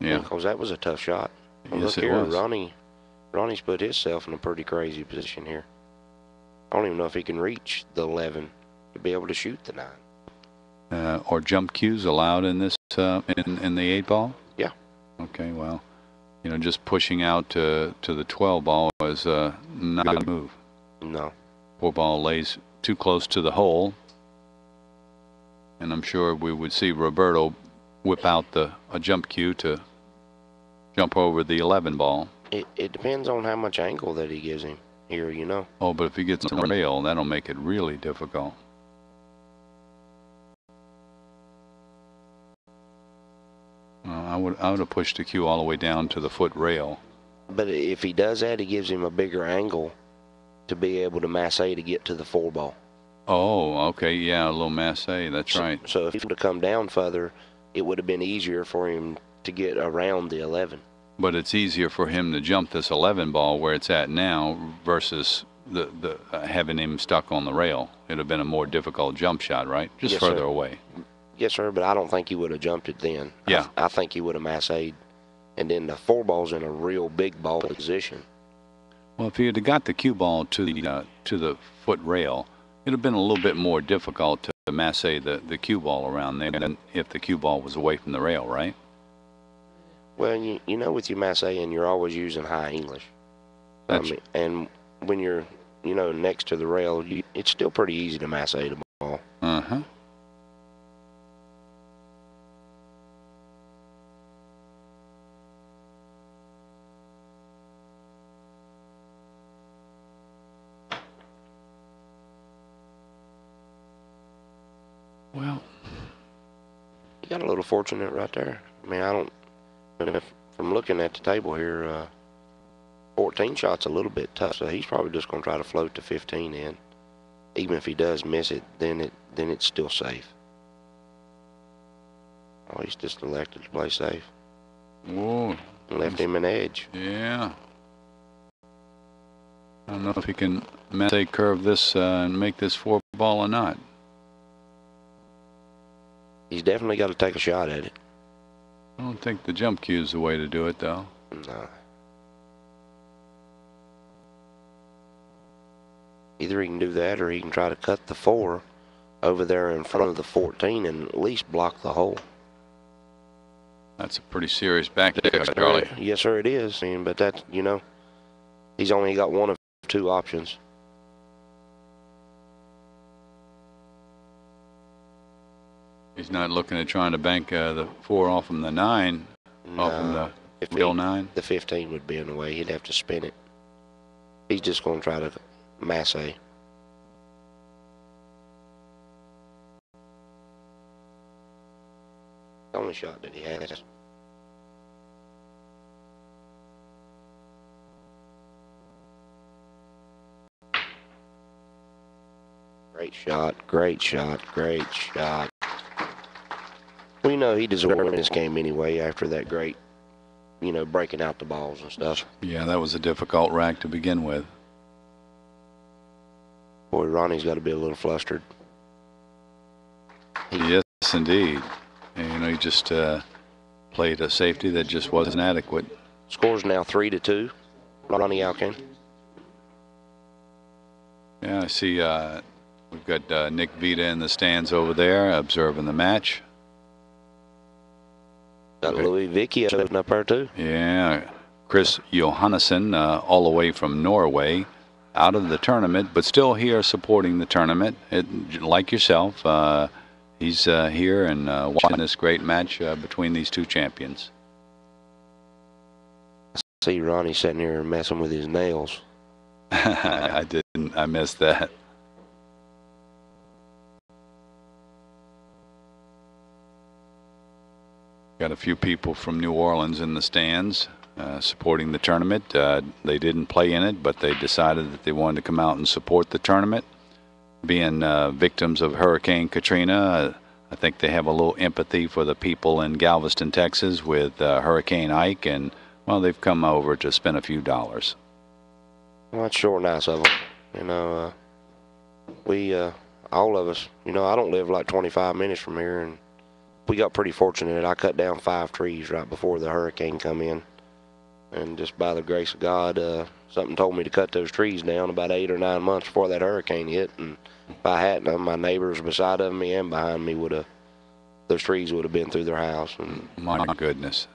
Yeah. Because that was a tough shot. Well, Yes, look it here, was. Ronnie. Ronnie's put himself in a pretty crazy position here. I don't even know if he can reach the 11 to be able to shoot the nine. Uh, or jump cues allowed in this uh, in in the eight ball? Yeah. Okay. Well, you know, just pushing out to to the 12 ball is uh, not a move. No. Four ball lays too close to the hole, and I'm sure we would see Roberto whip out the a jump cue to jump over the 11 ball. It, it depends on how much angle that he gives him here, you know. Oh, but if he gets on the rail, that'll make it really difficult. I would I would have pushed the cue all the way down to the foot rail. But if he does that, it gives him a bigger angle to be able to masse to get to the four ball. Oh, okay, yeah, a little masse. That's So- right. So if he would have come down further, it would have been easier for him to get around the 11. But it's easier for him to jump this 11 ball where it's at now versus the the uh, having him stuck on the rail. It'd have been a more difficult jump shot, right? Just Yes, further sir. away. Yes, sir, but I don't think he would have jumped it then. I- Yeah. I, think he would have massed. And then the four ball's in a real big ball position. Well, if he had got the cue ball to the uh, to the foot rail, it'd have been a little bit more difficult to masse the the cue ball around there than if the cue ball was away from the rail, right? Well, you, you know, with your massing, you're always using high English. That's- mean, and when you're, you know, next to the rail, you, it's still pretty easy to masse the ball. Uh huh. Well, You got a little fortunate right there. I mean, I don't. If, from looking at the table here, uh, 14 shots a little bit tough. So he's probably just going to try to float to 15 in. Even if he does miss it, then it then it's still safe. Oh, he's just elected to play safe. whoa, Left him an edge. yeah. I don't know if he can masse curve this uh, and make this four ball or not. He's definitely got to take a shot at it. I don't think the jump cue is the way to do it, though. No. Either he can do that or he can try to cut the four over there in front of the 14 and at least block the hole. That's a pretty serious back there, Charlie. Yes, sir, it is. I mean, but that, you know, he's only got one of two options. He's not looking at trying to bank uh, the four off from the nine, off from the If real he- nine. the 15 would be in the way. He'd have to spin it. He's just going to try to masse. The only shot that he has. Great shot, great shot, great shot. We know he deserved this game anyway after that great, you know, breaking out the balls and stuff. Yeah, that was a difficult rack to begin with. Boy, Ronnie's got to be a little flustered. Yes, indeed. And, you know, he just uh, played a safety that just wasn't adequate. Scores now three to two. Ronnie Alcano. Yeah, I see uh, we've got uh, Nick Vita in the stands over there observing the match. Got Okay. Louis Vicky up there too. Yeah, Chris Johannesson, uh, all the way from Norway, out of the tournament, but still here supporting the tournament. It, like yourself, uh, he's uh, here and uh, watching this great match uh, between these two champions. See Ronnie sitting here messing with his nails. I didn't. I missed that. Got a few people from New Orleans in the stands uh, supporting the tournament. Uh, they didn't play in it, but they decided that they wanted to come out and support the tournament. Being uh, victims of Hurricane Katrina, uh, I think they have a little empathy for the people in Galveston, Texas, with uh, Hurricane Ike, and well, they've come over to spend a few dollars. Well, that's sure nice of them. You know, uh, we, all of us, you know, I don't live like 25 minutes from here, and we got pretty fortunate. I cut down five trees right before the hurricane come in, and just by the grace of God, uh, something told me to cut those trees down about eight or nine months before that hurricane hit. And if I hadn't, my neighbors beside of me and behind me would have those trees would have been through their house. And My goodness.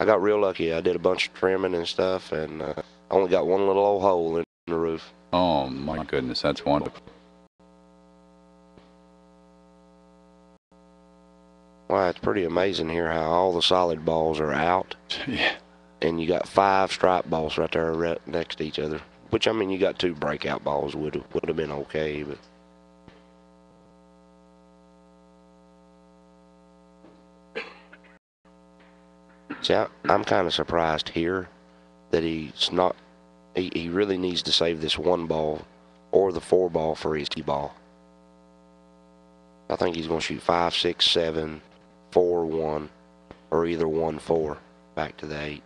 I got real lucky. I did a bunch of trimming and stuff, and uh, I only got one little old hole in the roof. Oh, my goodness. That's wonderful. Wow, it's pretty amazing here how all the solid balls are out, Yeah. and you got five stripe balls right there right next to each other. Which I mean, you got two breakout balls would have would have been okay, but see, I, I'm kind of surprised here that he's not. He, he really needs to save this one ball or the four ball for his tee ball. I think he's going to shoot five, six, seven, four, one, or either one, four, back to the eight.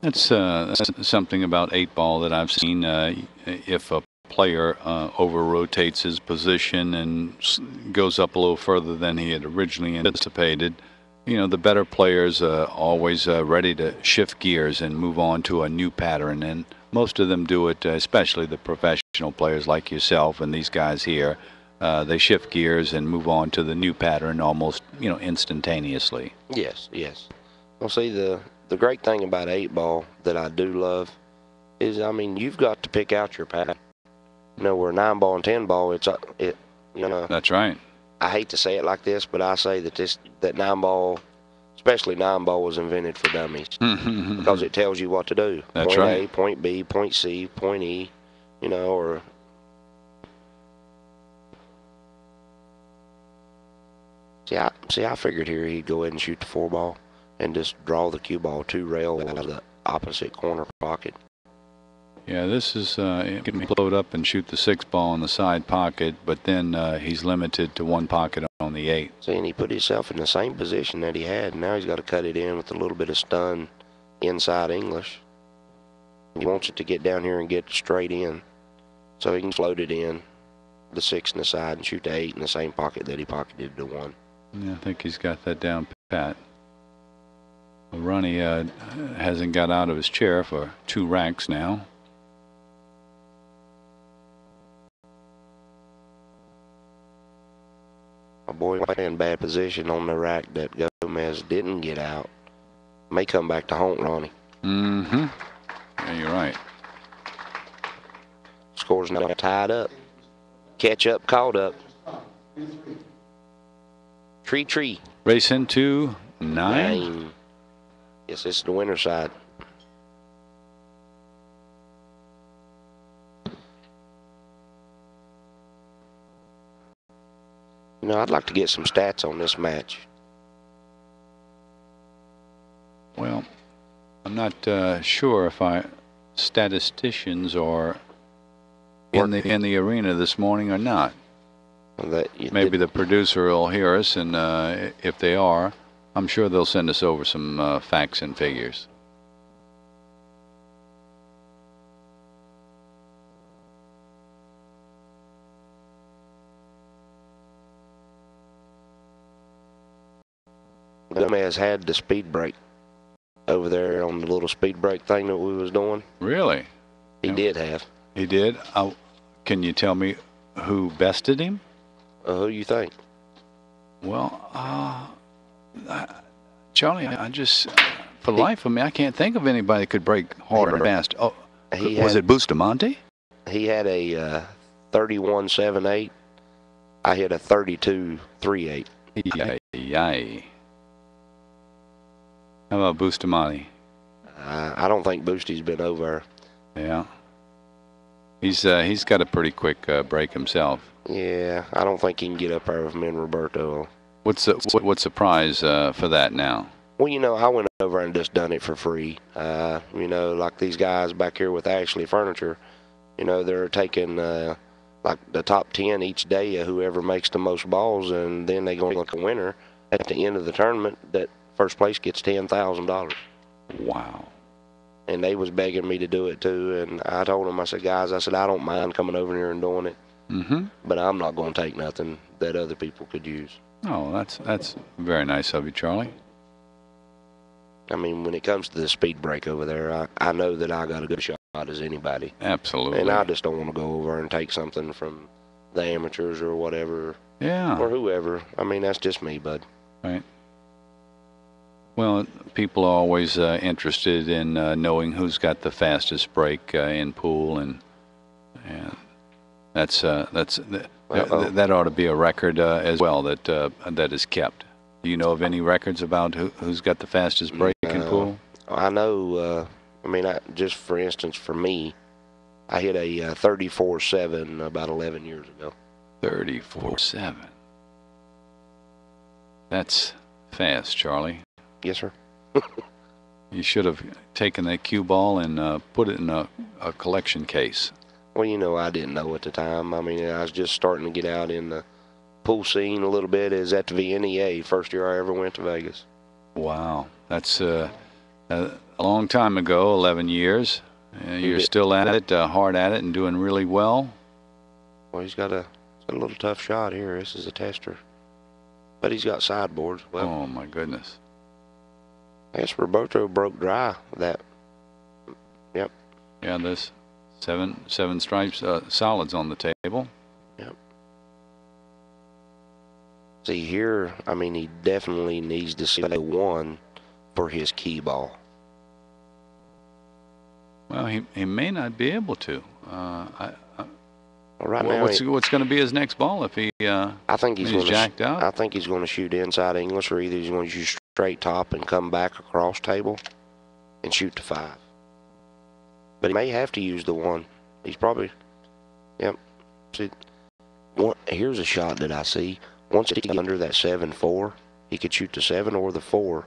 That's uh, something about eight ball that I've seen. Uh, if a player uh, over rotates his position and goes up a little further than he had originally anticipated, you know, the better players are always uh, ready to shift gears and move on to a new pattern. And most of them do it, uh, especially the professional players like yourself and these guys here. Uh, they shift gears and move on to the new pattern almost, you know, instantaneously. Yes, yes. Well, see, the the great thing about eight ball that I do love is, I mean, you've got to pick out your pattern. You know, where nine ball and ten ball, it's uh, it. You know, That's right. I hate to say it like this, but I say that this that nine ball, especially nine ball, was invented for dummies because it tells you what to do. That's point right. A, point B, point C, point E. You know, or see, I see. I figured here he'd go ahead and shoot the four ball and just draw the cue ball two rail out of the opposite corner pocket. Yeah, this is uh, he can load up and shoot the six ball in the side pocket, but then uh, he's limited to one pocket on the eight. See, and he put himself in the same position that he had. Now he's got to cut it in with a little bit of stun inside English. He wants it to get down here and get straight in, so he can float it in the six in the side and shoot the eight in the same pocket that he pocketed the one. Yeah, I think he's got that down pat. Well, Ronnie uh, hasn't got out of his chair for two racks now. My boy in bad position on the rack that Gomez didn't get out. May come back to haunt Ronnie. Mm-hmm. Yeah, you're right. Scores now tied up. Catch up, caught up. Tree, tree. Race into nine. Nine. Yes, it's the winner side. You know, I'd like to get some stats on this match. Well, I'm not uh, sure if I statisticians are in the in the arena this morning or not. That Maybe the producer will hear us, and uh, if they are, I'm sure they'll send us over some uh, facts and figures. Gomez had the speed break over there on the little speed break thing that we was doing. Really? He Yeah. did have. He did? Uh, can you tell me who bested him? Uh, who you think? Well, uh, I- Charlie, I just, for the He- life of me, I can't think of anybody that could break hard and fast. Oh, He was had, it Bustamante? He had a uh, 31.78. I hit a 32.38. Yay, yay. How about Bustamante? Uh, I don't think Boosty's been over. Yeah. He's uh, he's got a pretty quick uh, break himself. Yeah, I don't think he can get up there with me and Roberto. What's the, what, what's the prize uh, for that now? Well, you know, I went over and just done it for free. Uh, you know, like these guys back here with Ashley Furniture, you know, they're taking uh, like the top 10 each day of whoever makes the most balls, and then they going to look a winner at the end of the tournament. That first place gets $10,000. Wow. And they was begging me to do it too, and I told them, I said, guys, I said I don't mind coming over here and doing it, Mm-hmm. but I'm not going to take nothing that other people could use. Oh, that's that's very nice of you, Charlie. I mean, when it comes to the speed break over there, I, I know that I got a good shot as anybody. Absolutely. And I just don't want to go over and take something from the amateurs or whatever, yeah. or whoever. I mean, that's just me, bud. Right. Well, people are always uh, interested in uh, knowing who's got the fastest break uh, in pool, and, and that's uh, that's th- that ought to be a record uh, as well that uh, that is kept. Do you know of any records about who, who's got the fastest break in pool? I know. Uh, I mean, I, just for instance, for me, I hit a uh, 34.7 about 11 years ago. Thirty-four seven. That's fast, Charlie. Yes, sir. You should have taken that cue ball and uh, put it in a, a collection case. Well, you know, I didn't know at the time. I mean, I was just starting to get out in the pool scene a little bit. Is at the VNEA, first year I ever went to Vegas. Wow, that's uh, a, a long time ago, 11 years. Uh, you're still at it, uh, hard at it, and doing really well. Well, he's got a, he's got a little tough shot here. This is a tester, but he's got sideboards. Well, oh my goodness. I guess Roberto broke dry that. Yep. Yeah, there's seven seven stripes uh, solids on the table. Yep. See here, I mean, he definitely needs to see one for his key ball. Well, he, he may not be able to. Uh, I, I, Well, right wha- now, what's he- what's going to be his next ball if he uh, I think he's he's jacked out? I think he's going to shoot inside English, or either he's going to shoot straight top and come back across table and shoot to five. But he may have to use the one. He's probably, yep. See, one, here's a shot that I see. Once he gets under that seven four, he could shoot the seven or the four,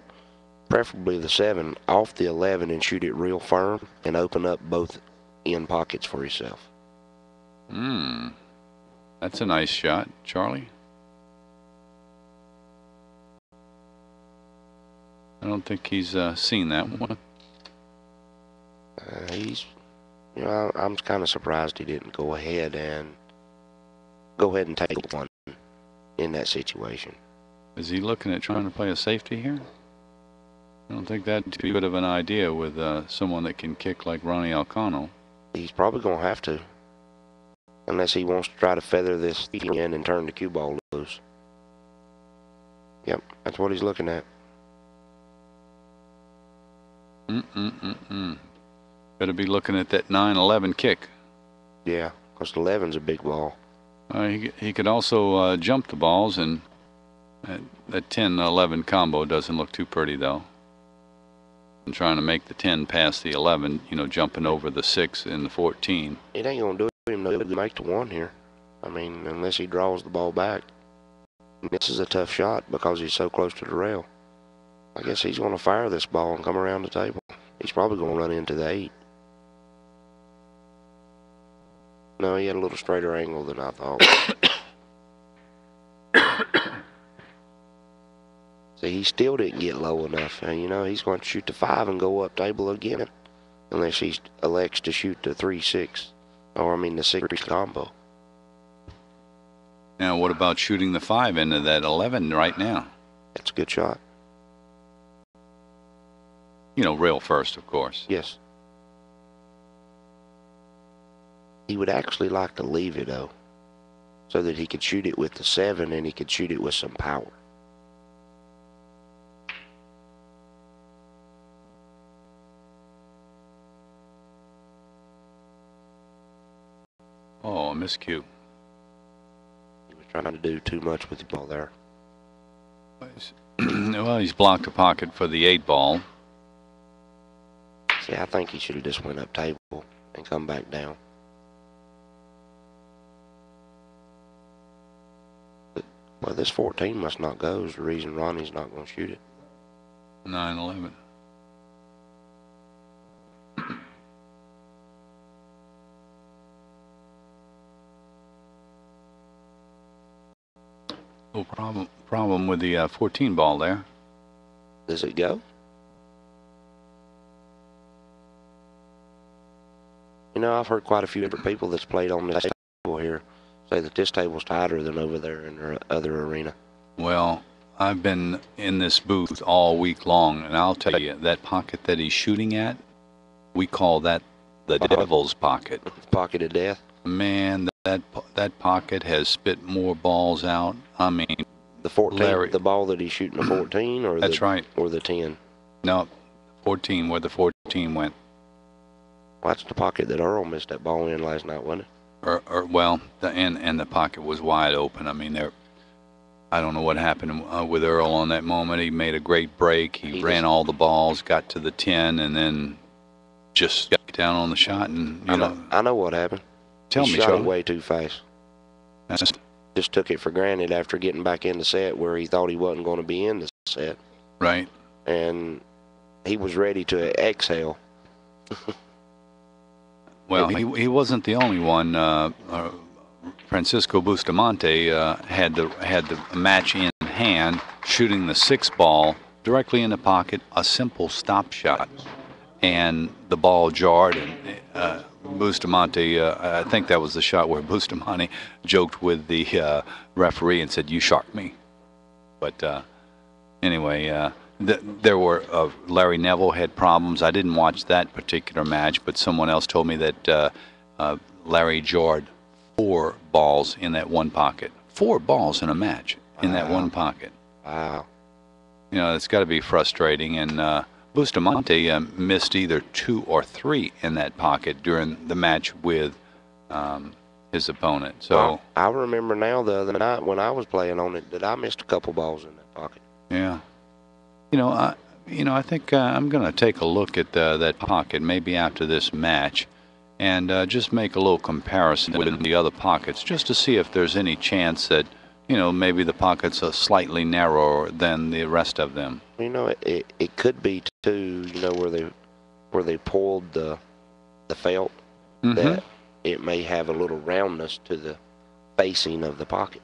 preferably the seven, off the eleven and shoot it real firm and open up both end pockets for himself. Hmm. That's a nice shot, Charlie. I don't think he's uh, seen that one. Uh, he's, you know, I, I'm kind of surprised he didn't go ahead and go ahead and take one in that situation. Is he looking at trying to play a safety here? I don't think that'd be good of an idea with uh, someone that can kick like Ronnie Alcano. He's probably gonna have to, unless he wants to try to feather this in and turn the cue ball loose. Yep, that's what he's looking at. Mm-mm-mm-mm. Better be looking at that 9-11 kick. Yeah, 'cause the 11's a big ball. Uh, he, he could also uh, jump the balls, and that, that 10-11 combo doesn't look too pretty, though. And trying to make the 10 past the 11, you know, jumping over the 6 and the 14. It ain't gonna do him no good to make the one here. I mean, unless he draws the ball back. This is a tough shot because he's so close to the rail. I guess he's gonna fire this ball and come around the table. He's probably gonna run into the eight. No, he had a little straighter angle than I thought. See, he still didn't get low enough. And, you know, he's going to shoot the five and go up table again. Unless he elects to shoot the three six. Or, I mean, the six combo. Now, what about shooting the 5 into that 11 right now? That's a good shot. You know, rail first, of course. Yes. He would actually like to leave it, though. So that he could shoot it with the seven and he could shoot it with some power. Oh, miscue. He was trying to do too much with the ball there. well, he's blocked a pocket for the 8 ball. See, I think he should have just went up table and come back down. Well, this 14 must not go is the reason Ronnie's not going to shoot it. 9-11. No problem. Problem with the uh, 14 ball there. Does it go? You know, I've heard quite a few different people that's played on this table here say that this table's tighter than over there in their other arena. Well, I've been in this booth all week long, and I'll tell you that pocket that he's shooting at, we call that the devil's pocket. Pocket of death. Man, that that pocket has spit more balls out. I mean, The 14, Larry. the ball that he's shooting, the 14, or that's the, right. or the 10. No, 14, where the 14 went. Well, that's the pocket that Earl missed that ball in last night, wasn't it? Or, or well, the and and the pocket was wide open. I mean, there. I don't know what happened uh, with Earl on that moment. He made a great break. He, He ran just- all the balls, got to the 10, and then just got down on the shot. And you I know, know, I know what happened. tell he me, shot Charlie. it way too fast. That's- Just took it for granted after getting back in the set where he thought he wasn't going to be in the set, right. and he was ready to exhale. Well, he, he wasn't the only one. Uh, uh, Francisco Bustamante uh, had the had the match in hand, shooting the six ball directly in the pocket, a simple stop shot, and the ball jarred. And uh, Bustamante, uh, I think that was the shot where Bustamante joked with the uh, referee and said, "You sharked me." But uh, anyway, uh, th- there were uh, Larry Nevel had problems. I didn't watch that particular match, but someone else told me that uh, uh, Larry jarred four balls in that one pocket. Four balls in a match in that one pocket. Wow. You know, it's got to be frustrating. And uh, Bustamante uh, missed either two or three in that pocket during the match with um, his opponent. So. Well, I remember now the other night when I was playing on it that I missed a couple balls in that pocket. Yeah. You know, I, you know, I think uh, I'm going to take a look at uh, that pocket maybe after this match, and uh, just make a little comparison with the other pockets, just to see if there's any chance that, you know, maybe the pockets are slightly narrower than the rest of them. You know, it, it, could be too. You know where they where they pulled the the felt Mhm. that it may have a little roundness to the facing of the pocket.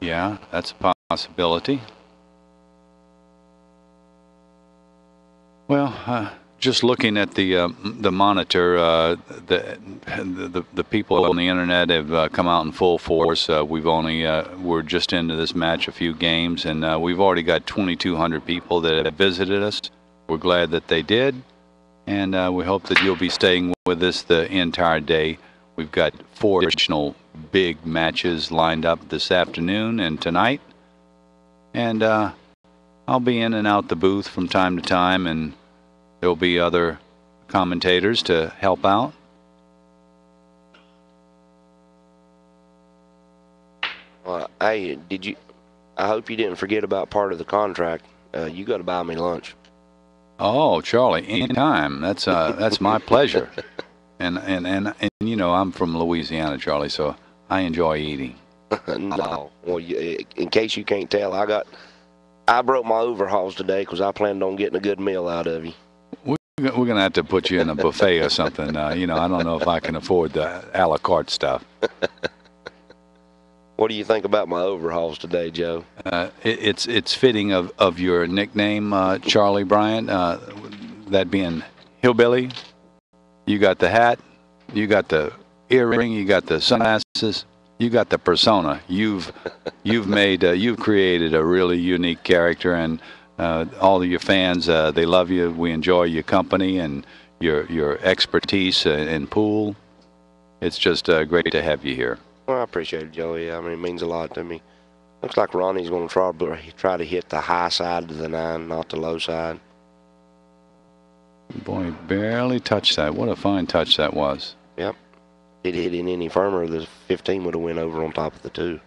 Yeah, that's a possibility. Well, uh, just looking at the uh, the monitor, uh, the, the the people on the internet have uh, come out in full force. Uh, we've only uh, we're just into this match a few games, and we've already got 2,200 people that have visited us. We're glad that they did, and we hope that you'll be staying with us the entire day. We've got four additional big matches lined up this afternoon and tonight. And I'll be in and out the booth from time to time, and there'll be other commentators to help out. Well, hey, did you? I hope you didn't forget about part of the contract. Uh, you got to buy me lunch. Oh, Charlie, anytime. That's uh, that's my pleasure. And, and and and you know, I'm from Louisiana, Charlie, so I enjoy eating. no. Well, you, in case you can't tell, I got. I broke my overhauls today because I planned on getting a good meal out of you. We're gonna have to put you in a buffet or something. Uh, you know, I don't know if I can afford the a la carte stuff. What do you think about my overhauls today, Joe? Uh, it, it's it's fitting of, of your nickname, uh, Charlie Bryant. Uh, that being hillbilly. You got the hat, you got the earring, you got the sunglasses, you got the persona. You've you've made uh, you've created a really unique character, and uh, all of your fans uh, they love you. We enjoy your company and your your expertise uh, in pool. It's just uh, great to have you here. Well, I appreciate it, Joey. I mean, it means a lot to me. Looks like Ronnie's going to try try to hit the high side of the nine, not the low side. Boy, barely touched that. What a fine touch that was. If it hit it any firmer, the 15 would have went over on top of the two.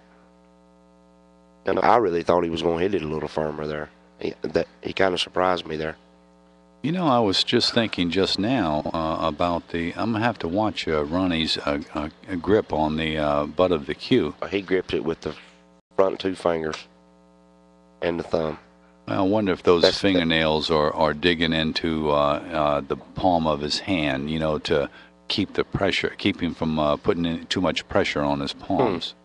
And I really thought he was going to hit it a little firmer there. He, that he kind of surprised me there. You know, I was just thinking just now uh, about the. I'm gonna have to watch uh, Ronnie's uh, uh, grip on the uh, butt of the cue. He gripped it with the front two fingers and the thumb. I wonder if those That's- fingernails are, are digging into uh, uh, the palm of his hand. You know, to keep the pressure, keep him from uh, putting in too much pressure on his palms.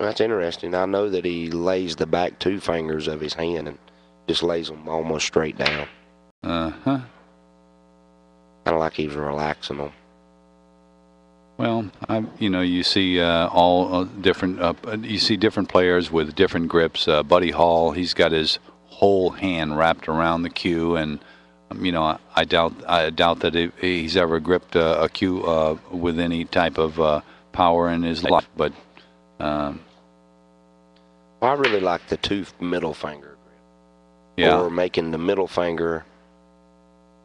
That's interesting. I know that he lays the back two fingers of his hand and just lays them almost straight down, Uh huh. kind of like he was relaxing them. Well, I, you know, you see uh, all uh, different. Uh, you see different players with different grips. Uh, Buddy Hall, he's got his whole hand wrapped around the cue, and you know, I, doubt I doubt that he, he's ever gripped a, a cue uh, with any type of uh, power in his life. But um, Well, I really like the two middle finger grip. yeah, Or making the middle finger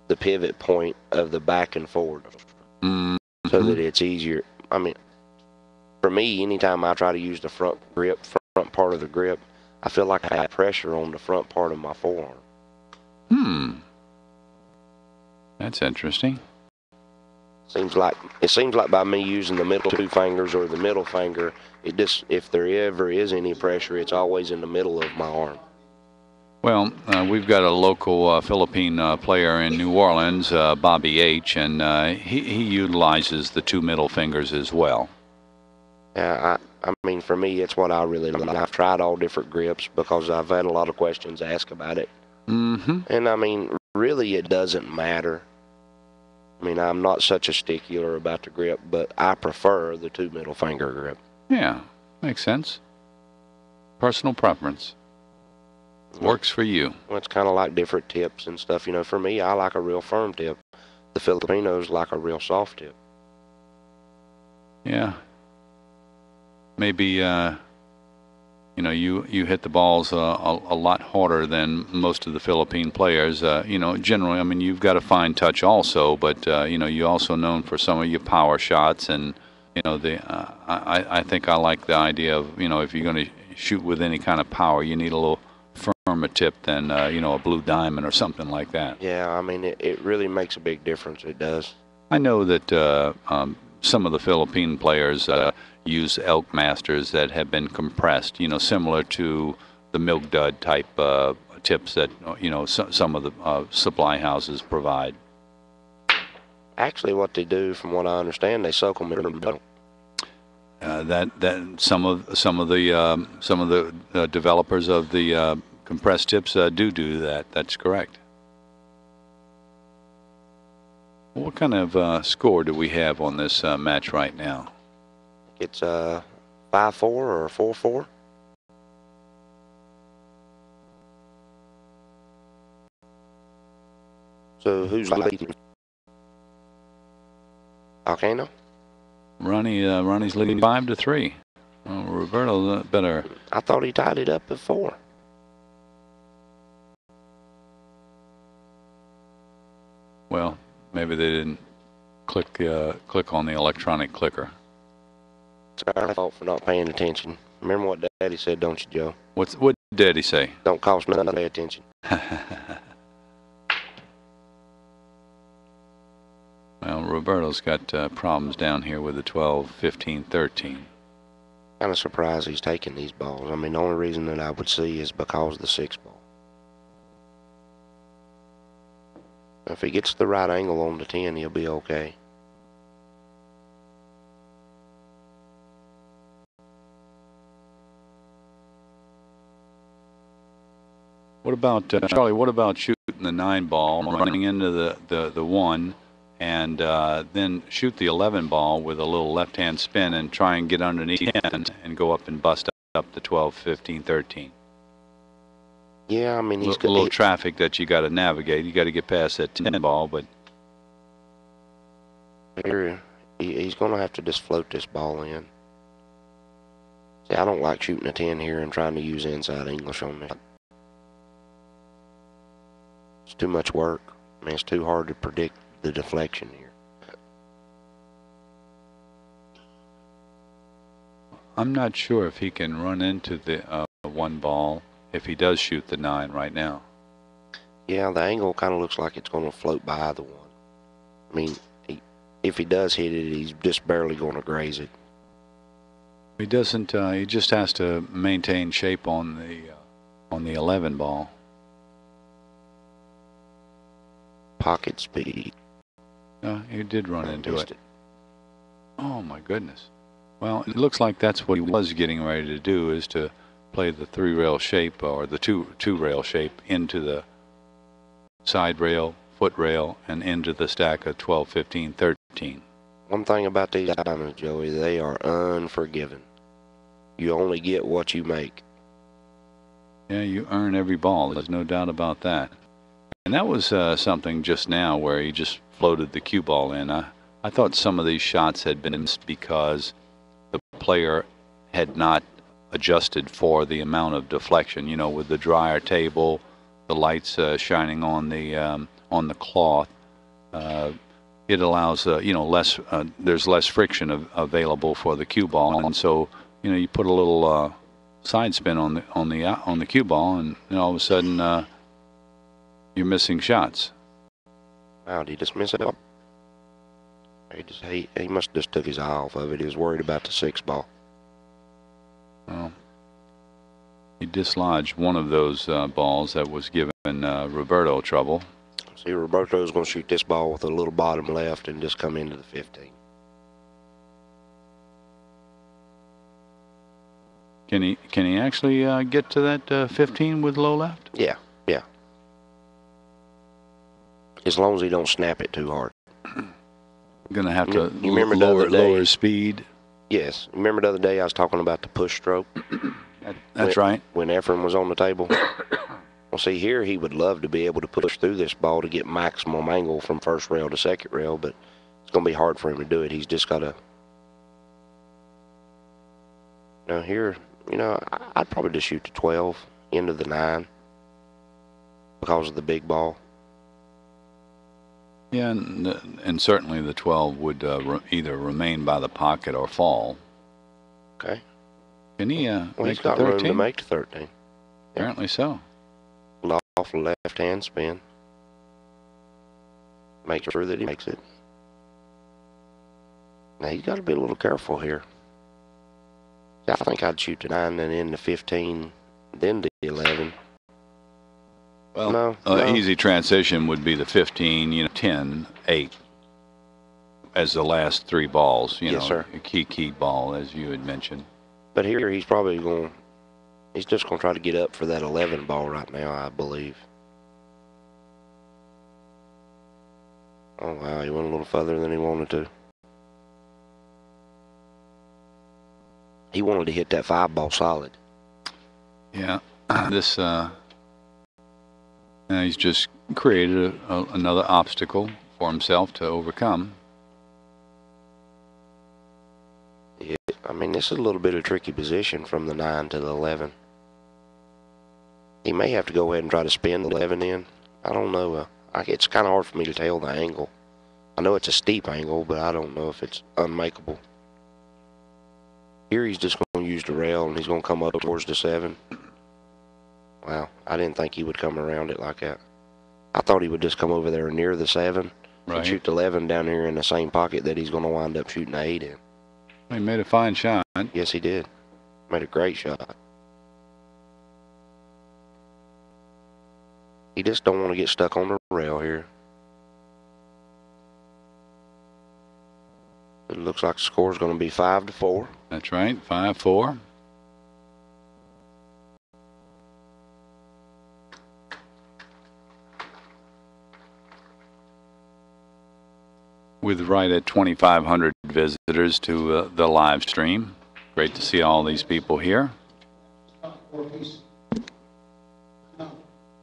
the pivot point of the back and forward mm, so that it's easier. I mean, for me, anytime I try to use the front grip, front part of the grip, I feel like I have pressure on the front part of my forearm. hmm, that's interesting. Seems like it seems like by me using the middle two fingers or the middle finger, it just if there ever is any pressure, it's always in the middle of my arm. Well, uh, we've got a local uh, Philippine uh, player in New Orleans, uh, Bobby H, and uh, he, he utilizes the two middle fingers as well. Yeah, I, I mean, for me, it's what I really like. I've tried all different grips because I've had a lot of questions asked about it. Mm-hmm. And I mean, really, it doesn't matter. I mean, I'm not such a stickler about the grip, but I prefer the two middle finger grip. Yeah, makes sense. Personal preference. Works for you. Well, it's kind of like different tips and stuff. You know, for me, I like a real firm tip. The Filipinos like a real soft tip. Yeah. Maybe, uh, you know, you, you hit the balls uh, a, a lot harder than most of the Philippine players. Uh, you know, generally, I mean, you've got a fine touch also, but, uh, you know, you're also known for some of your power shots. And, you know, the uh, I, I think I like the idea of, you know, if you're going to shoot with any kind of power, you need a little firmer tip than, uh, you know, a blue diamond or something like that. Yeah, I mean, it, it really makes a big difference. It does. I know that uh, um, some of the Philippine players uh, use elk masters that have been compressed, you know, similar to the milk dud type uh, tips that, you know, so, some of the uh, supply houses provide. Actually, what they do, from what I understand, they soak them in the milk. Uh, that that some of some of the um, some of the uh, developers of the uh, compressed tips uh, do do that. That's correct. What kind of uh, score do we have on this uh, match right now? It's uh, 5 4 or 4 4. So who's leading? Alcano? Ronnie uh, Ronnie's leading five to three. Well, Roberto uh, better. I thought he tied it up at 4. Well, maybe they didn't click uh, click on the electronic clicker. It's our fault for not paying attention. Remember what Daddy said, don't you, Joe? What's what did Daddy say? Don't cost nothing to pay attention. well, Roberto's got uh, problems down here with the 12, 15, 13. Kind of surprised he's taking these balls. I mean, the only reason that I would see is because of the six ball. If he gets the right angle on the 10, he'll be okay. What about uh, Charlie? What about shooting the nine ball, running into the the, the one, and uh, then shoot the 11 ball with a little left hand spin and try and get underneath 10 and go up and bust up the 12, 15, 13. Yeah, I mean, A he's little, little traffic that you got to navigate. You got to get past that 10 ball, but Here, he's going to have to just float this ball in. See, I don't like shooting a 10 here and trying to use inside English on this. It's too much work. I mean, it's too hard to predict the deflection here. I'm not sure if he can run into the uh, one ball if he does shoot the nine right now. Yeah, the angle kind of looks like it's going to float by the one. I mean, he, if he does hit it, he's just barely going to graze it. He doesn't. Uh, he just has to maintain shape on the uh, on the 11 ball. Pocket speed. Uh, he did run into Missed it. Oh my goodness. Well, it looks like that's what he was getting ready to do is to play the three rail shape or the two two rail shape into the side rail, foot rail, and into the stack of 12, 15, 13. One thing about these diamonds, Joey, they are unforgiving. You only get what you make. Yeah, you earn every ball. There's no doubt about that. And that was uh, something just now where he just floated the cue ball in. I, I thought some of these shots had been missed because the player had not adjusted for the amount of deflection. You know, with the dryer table, the lights uh, shining on the um, on the cloth, uh, it allows uh, you know less. Uh, there's less friction av- available for the cue ball, and so you know you put a little uh, side spin on the on the on the cue ball, and know, all of a sudden you're missing shots. Wow, did he just miss it? up? He just he, he must have just took his eye off of it. He was worried about the six ball. Well, he dislodged one of those uh, balls that was giving uh, Roberto trouble. See, Roberto's going to shoot this ball with a little bottom left and just come into the 15. Can he can he actually uh, get to that uh, 15 with low left? Yeah, yeah. As long as he don't snap it too hard. Going to have to you remember lower day- lower speed. Yes. Remember the other day I was talking about the push stroke That, that's When- right. when Efren was on the table? well, see, here he would love to be able to push through this ball to get maximum angle from first rail to second rail, but it's going to be hard for him to do it. He's just got to. Now, here, you know, I- I'd probably just shoot the 12 into the 9 because of the big ball. Yeah, and, and certainly the 12 would uh, re- either remain by the pocket or fall. Okay. Can he uh, Well, make he's the got room 13? to make the 13. Apparently so. Off left hand spin. Make sure that he makes it. Now he's got to be a little careful here. I think I'd shoot the 9 and then the 15, then the 11. Well, no, Uh, no. Easy transition would be the 15, you know, 10, 8 as the last three balls, you Yes, know, sir. a key key ball as you had mentioned. But here he's probably going, he's just going to try to get up for that 11 ball right now, I believe. Oh, wow, he went a little further than he wanted to. He wanted to hit that five ball solid. Yeah, this uh, uh, he's just created a, a, another obstacle for himself to overcome. Yeah, I mean, this is a little bit of a tricky position from the 9 to the 11. He may have to go ahead and try to spin the 11 in. I don't know. Uh, I, it's kind of hard for me to tell the angle. I know it's a steep angle, but I don't know if it's unmakeable. Here he's just going to use the rail and he's going to come up towards the 7. Wow, I didn't think he would come around it like that. I thought he would just come over there near the 7 and shoot the 11 down here in the same pocket that he's going to wind up shooting the 8 in. He made a fine shot. Yes, he did. Made a great shot. He just don't want to get stuck on the rail here. It looks like the score's going to be five to four. That's right, five four. With right at 2,500 visitors to uh, the live stream. Great to see all these people here.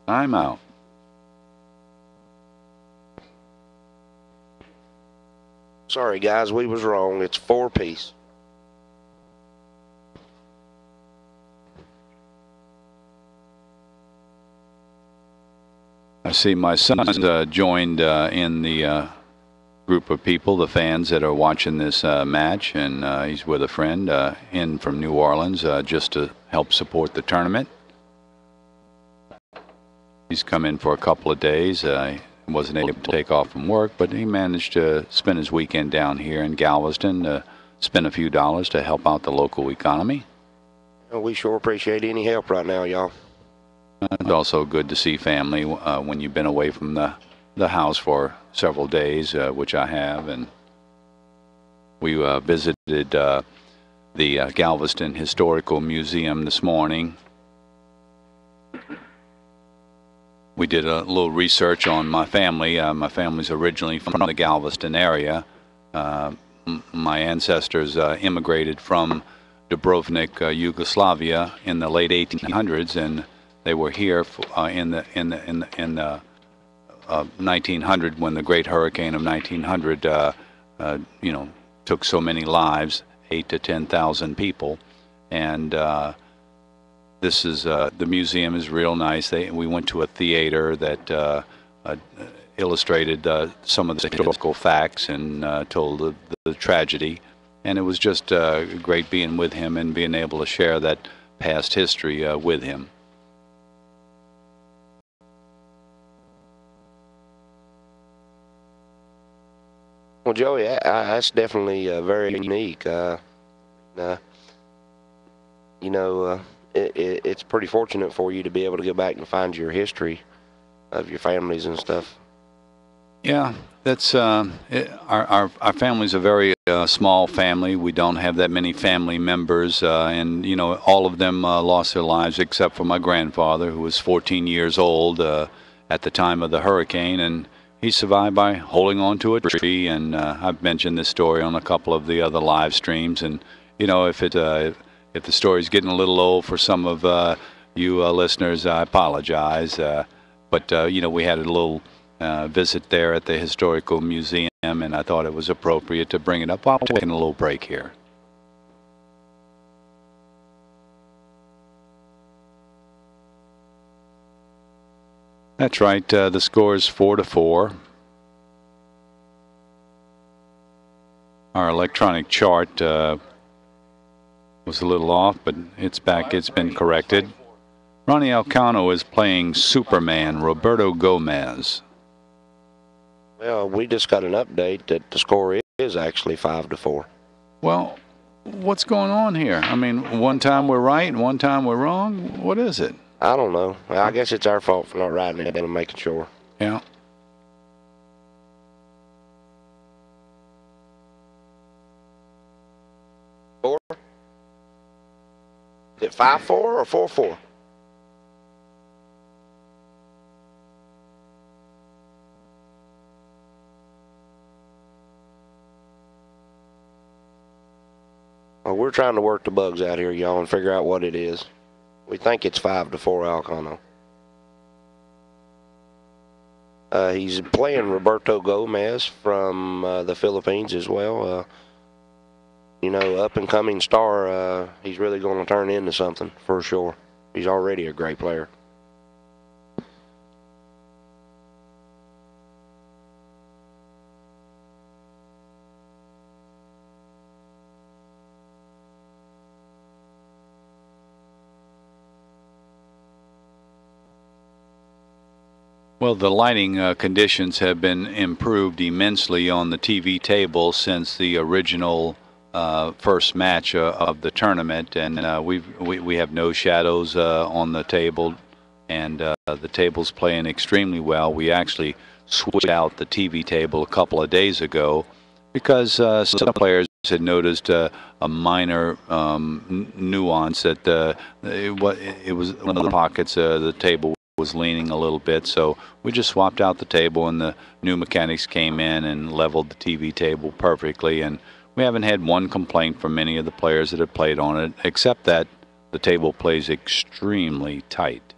Time out. Sorry, guys, we was wrong. It's four piece. I see my son's uh, joined uh, in the uh, group of people, the fans that are watching this uh, match, and uh, he's with a friend uh, in from New Orleans uh, just to help support the tournament. He's come in for a couple of days. Uh, he wasn't able to take off from work, but he managed to spend his weekend down here in Galveston to spend a few dollars to help out the local economy. We sure appreciate any help right now, y'all. It's also good to see family uh, when you've been away from the, the house for several days, uh, which I have. And we uh, visited uh, the uh, Galveston Historical Museum this morning. We did a little research on my family. Uh, my family's originally from the Galveston area. Uh, my ancestors immigrated from Dubrovnik, Yugoslavia, in the late 1800s, and they were here in the in the in the, in the uh, 1900 when the Great Hurricane of 1900, uh, uh, you know, took so many lives, eight to ten thousand people, and uh, this is uh, the museum is real nice. They we went to a theater that uh, illustrated some of the historical facts and told the, the tragedy, and it was just great being with him and being able to share that past history with him. Well, Joey, that's definitely uh, very unique. Uh, uh, you know, uh, it, it, it's pretty fortunate for you to be able to go back and find your history of your families and stuff. Yeah, that's uh, it, our, our our family's a very uh, small family. We don't have that many family members, uh, and you know, all of them uh, lost their lives except for my grandfather, who was 14 years old uh, at the time of the hurricane, and he survived by holding on to a tree. And uh, I've mentioned this story on a couple of the other live streams, and you know, if it uh, if the story's getting a little old for some of uh, you uh, listeners, I apologize. Uh, but uh, you know, we had a little visit there at the historical museum, and I thought it was appropriate to bring it up while taking a little break here. That's right. Uh, the score is four to four. Our electronic chart uh, was a little off, but it's back. It's been corrected. Ronnie Alcano is playing Superman, Roberto Gomez. Well, we just got an update that the score is actually five to four. Well, what's going on here? I mean, one time we're right and one time we're wrong. What is it? I don't know. I guess it's our fault for not riding it and making sure. Yeah. Four? Is it five four or four four? Well, we're trying to work the bugs out here, y'all, and figure out what it is. We think it's five to four Alcano. Uh, he's playing Roberto Gomez from uh, the Philippines as well. Uh, you know, up and coming star. Uh, he's really going to turn into something for sure. He's already a great player. Well, the lighting uh, conditions have been improved immensely on the TV table since the original uh, first match uh, of the tournament, and uh, we've, we we have no shadows uh, on the table, and uh, the table's playing extremely well. We actually switched out the TV table a couple of days ago because some players had noticed a minor um, nuance that it, wa- it was one of the pockets of the table was leaning a little bit, so we just swapped out the table, and the new mechanics came in and leveled the TV table perfectly. And we haven't had one complaint from any of the players that have played on it, except that the table plays extremely tight.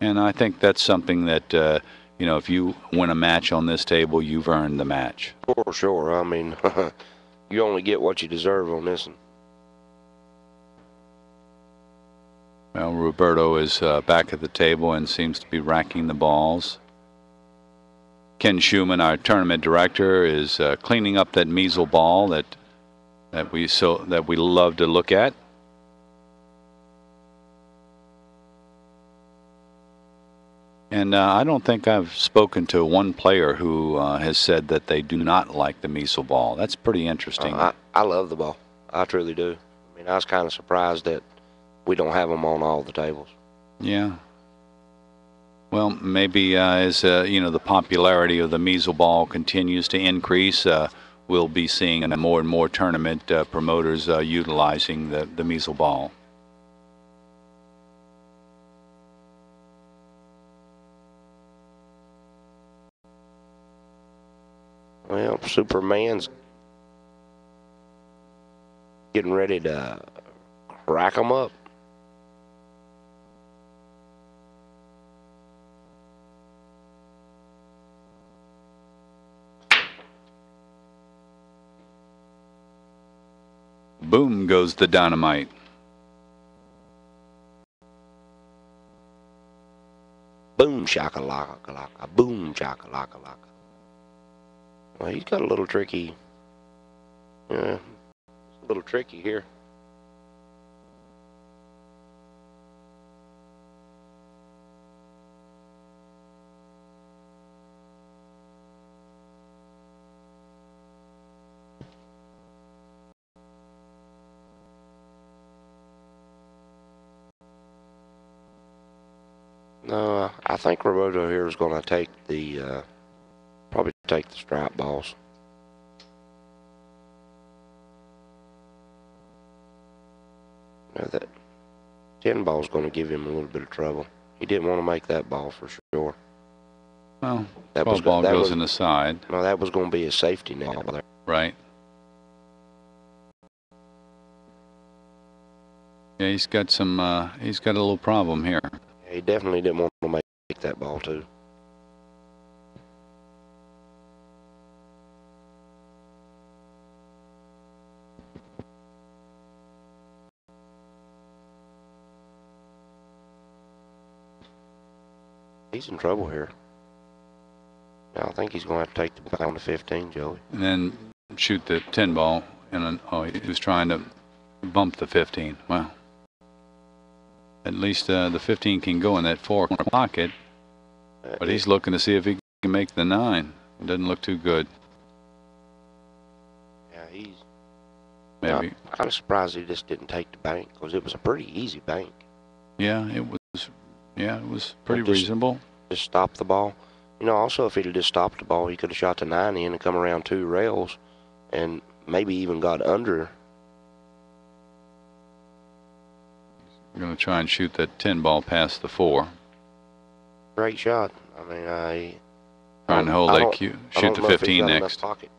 And I think that's something that uh, you know, if you win a match on this table, you've earned the match. For sure. I mean, you only get what you deserve on this one. Well, Roberto is uh, back at the table and seems to be racking the balls. Ken Schumann, our tournament director, is uh, cleaning up that measle ball that that we so that we love to look at. And uh, I don't think I've spoken to one player who uh, has said that they do not like the measle ball. That's pretty interesting. Uh, I, I love the ball. I truly do. I mean, I was kind of surprised that we don't have them on all the tables. Yeah. Well, maybe uh, as uh, you know the popularity of the measle ball continues to increase, uh, we'll be seeing more and more tournament uh, promoters uh, utilizing the the measle ball. Well, Superman's getting ready to crack them up. Boom goes the dynamite. Boom shakalaka laka, boom shakalaka laka. Well, he's got a little tricky. Yeah, it's a little tricky here. No, I think Roberto here is going to take the, uh, probably take the strike balls. Now that 10 ball's going to give him a little bit of trouble. He didn't want to make that ball for sure. Well, That 12 ball that goes was, in the side, No, that was going to be a safety net there. right? Yeah, he's got some, uh, he's got a little problem here. He definitely didn't want to make that ball too. He's in trouble here. I think he's going to have to take the ball down to 15, Joey. And then shoot the 10 ball, and oh, he was trying to bump the 15. Well, at least uh, the 15 can go in that four pocket, but he's looking to see if he can make the nine. It doesn't look too good. Yeah, he's. Maybe. Uh, I'm kind of surprised he just didn't take the bank because it was a pretty easy bank. Yeah, it was. Yeah, it was pretty just- reasonable. just stop the ball. You know, also if he'd have just stopped the ball, he could have shot the nine in and come around two rails, and maybe even got under. I'm going to try and shoot that 10 ball past the four. Great shot. I mean, I Try and hold I that don't- cue. I Shoot don't the know if he's 15 got enough next. Pocket.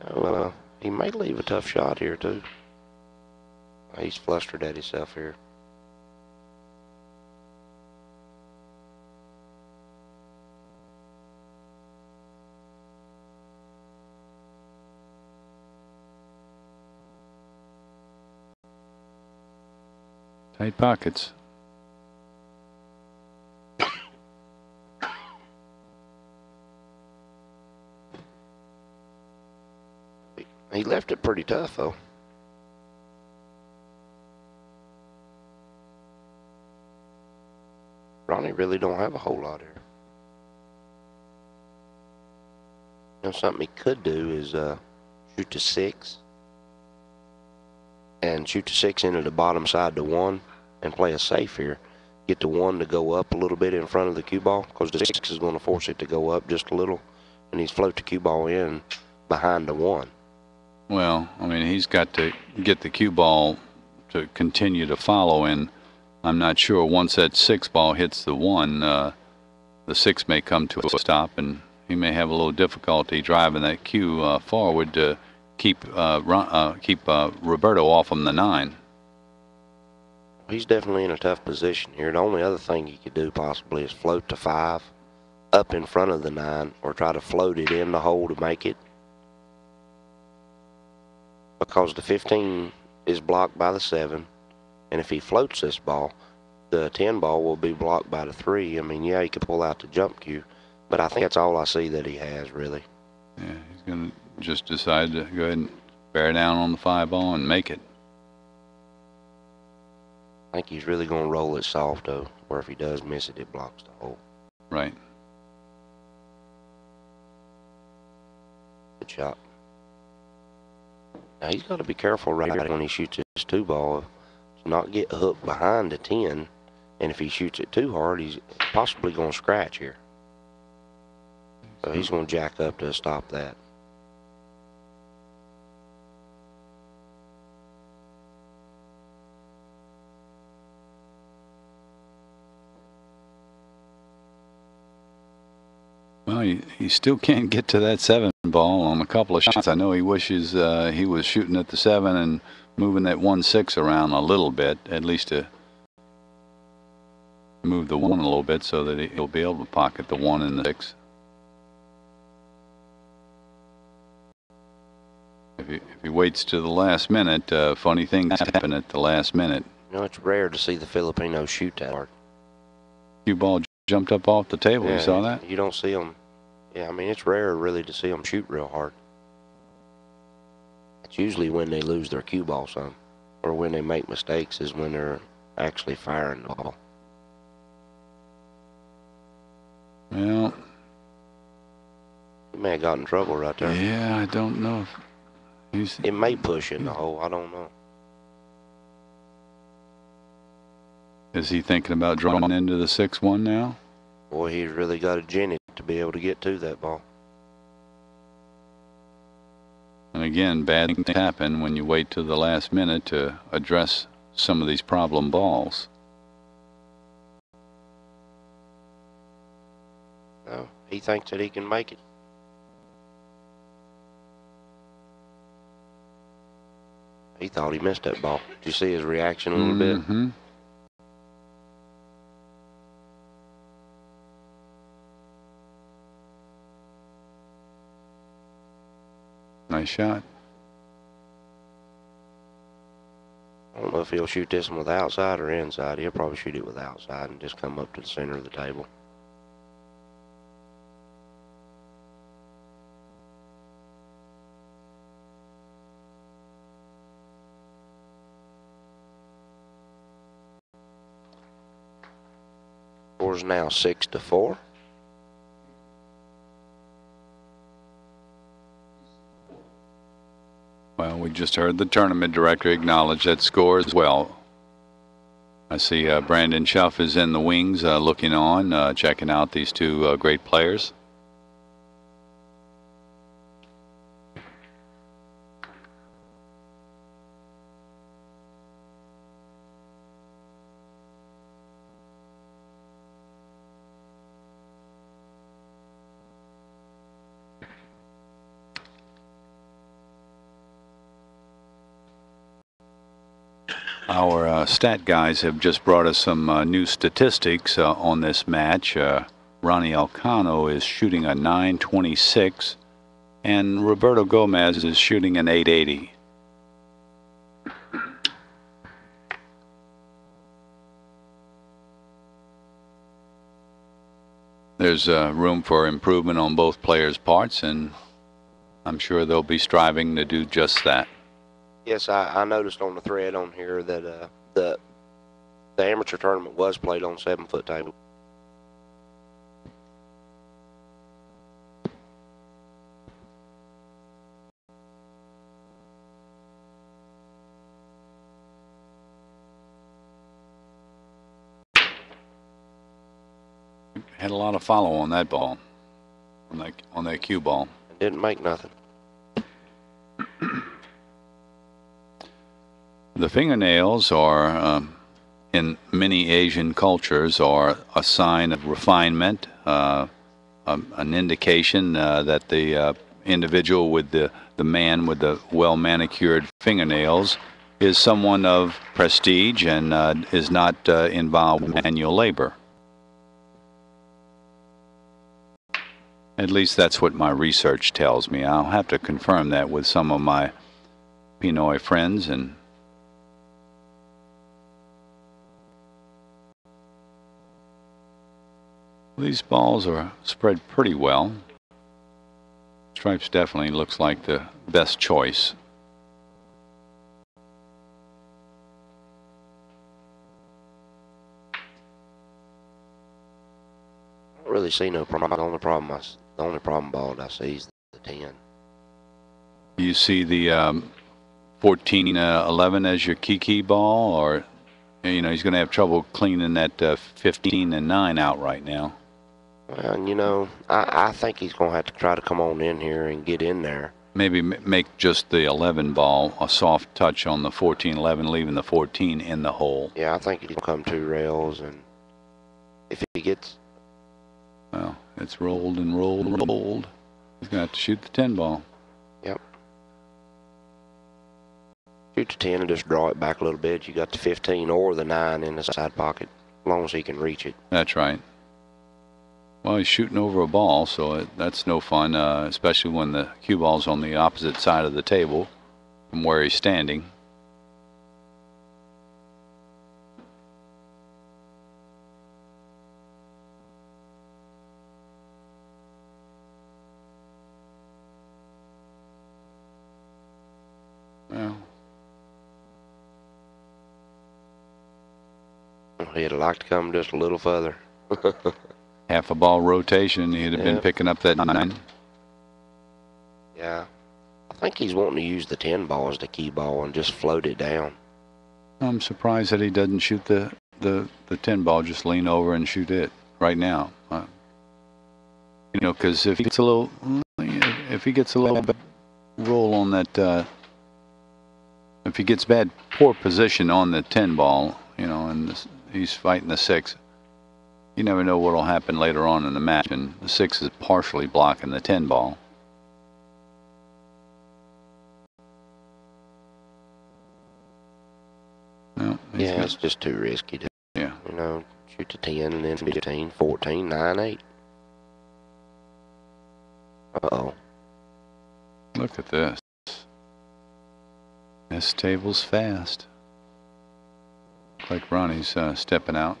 No, uh, he may leave a tough shot here too. He's flustered at himself here. Pockets. He left it pretty tough though. Ronnie really don't have a whole lot here. You know, something he could do is uh, shoot to six and shoot to six into the bottom side to one and play a safe here. Get the one to go up a little bit in front of the cue ball because the six is going to force it to go up just a little, and he's float the cue ball in behind the one. Well, I mean, he's got to get the cue ball to continue to follow, and I'm not sure once that six ball hits the one, uh, the six may come to a stop, and he may have a little difficulty driving that cue uh, forward to keep uh, Ron, uh, keep uh, Roberto off from the nine. He's definitely in a tough position here. The only other thing he could do possibly is float to five up in front of the nine or try to float it in the hole to make it. Because the 15 is blocked by the seven, and if he floats this ball, the 10 ball will be blocked by the three. I mean, yeah, he could pull out the jump cue, but I think that's all I see that he has really. Yeah, he's to just decide to go ahead and bear down on the five ball and make it. I think he's really going to roll it soft though, where if he does miss it, it blocks the hole. Right. Good shot. Now he's got to be careful right when he shoots his two ball to not get hooked behind the 10. And if he shoots it too hard, he's possibly going to scratch here. So he's going to jack up to stop that. Well, he, he still can't get to that seven ball on a couple of shots. I know he wishes uh, he was shooting at the seven and moving that one six around a little bit, at least to move the one a little bit so that he'll be able to pocket the one and the six. If he, if he waits to the last minute, uh, funny things happen at the last minute. You know, it's rare to see the Filipinos shoot that hard. Cue ball jumped up off the table. you saw that? You don't see them. Yeah, I mean, it's rare really to see them shoot real hard. It's usually when they lose their cue ball some, or when they make mistakes is when they're actually firing the ball. Well, he may have got in trouble right there. Yeah, I don't know. He's, it may push in the hole. I don't know. Is he thinking about drawing into the 6-1 now? Boy, he's really got a gin to be able to get to that ball. And again, bad things happen when you wait to the last minute to address some of these problem balls. No, he thinks that he can make it. He thought he missed that ball. Did you see his reaction a little mm -hmm. bit? Nice shot. I don't know if he'll shoot this one with outside or inside. He'll probably shoot it with outside and just come up to the center of the table. Score's now six to four. Well, we just heard the tournament director acknowledge that score as well. I see uh, Brandon Shuff is in the wings uh, looking on, uh, checking out these two uh, great players. Our uh, stat guys have just brought us some uh, new statistics uh, on this match. Uh, Ronnie Alcano is shooting a 926, and Roberto Gomez is shooting an 880. There's uh, room for improvement on both players' parts, and I'm sure they'll be striving to do just that. Yes, I, I noticed on the thread on here that uh, the the amateur tournament was played on seven foot table. Had a lot of follow on that ball, on that on that cue ball. It didn't make nothing. The fingernails are, um, in many Asian cultures, are a sign of refinement, uh, um, an indication uh, that the uh, individual with the, the man with the well manicured fingernails is someone of prestige and uh, is not uh, involved in manual labor. At least that's what my research tells me. I'll have to confirm that with some of my Pinoy friends and These balls are spread pretty well. Stripes definitely looks like the best choice. I don't really see no problem. The only problem, I, the only problem ball I see is the 10. You see the um, 14 uh, 11 as your kiki ball, or you know he's going to have trouble cleaning that uh, 15 and 9 out right now. And you know, I, I think he's going to have to try to come on in here and get in there. Maybe make just the 11 ball a soft touch on the 14 11, leaving the 14 in the hole. Yeah, I think he'll come two rails, and if he gets Well, it's rolled and rolled and rolled. He's going to have to shoot the 10 ball. Yep. Shoot the 10 and just draw it back a little bit. You got the 15 or the 9 in the side pocket, as long as he can reach it. That's right. Well, he's shooting over a ball, so it, that's no fun, uh, especially when the cue ball's on the opposite side of the table from where he's standing. Well, He'd like to come just a little further. half a ball rotation, he'd have been picking up that nine. yeah. I think he's wanting to use the 10 ball as the key ball and just float it down. I'm surprised that he doesn't shoot the, the, the 10 ball, just lean over and shoot it right now. Uh, you know, because if he gets a little, if he gets a little bit roll on that, uh, if he gets bad, poor position on the 10 ball, you know, and this, he's fighting the 6, you never know what will happen later on in the match. And the 6 is partially blocking the 10 ball. No, Yeah, it's just too risky to, yeah. you know, shoot the 10 and then 15, 14, 9, 8. Uh-oh. Look at this. This table's fast. Like Ronnie's uh, stepping out.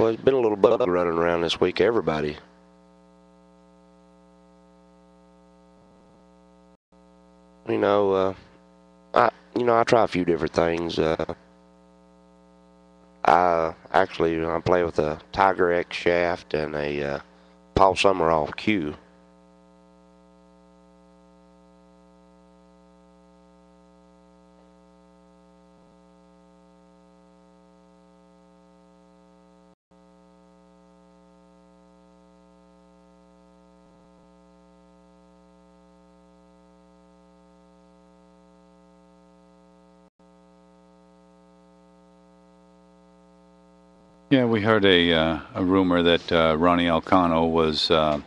Well, there's been a little bug running around this week, everybody. You know, uh, I you know I try a few different things. Uh, I actually I play with a Tiger X shaft and a uh, Paul Summerall cue. Yeah, we heard a uh, a rumor that uh, Ronnie Alcano was uh,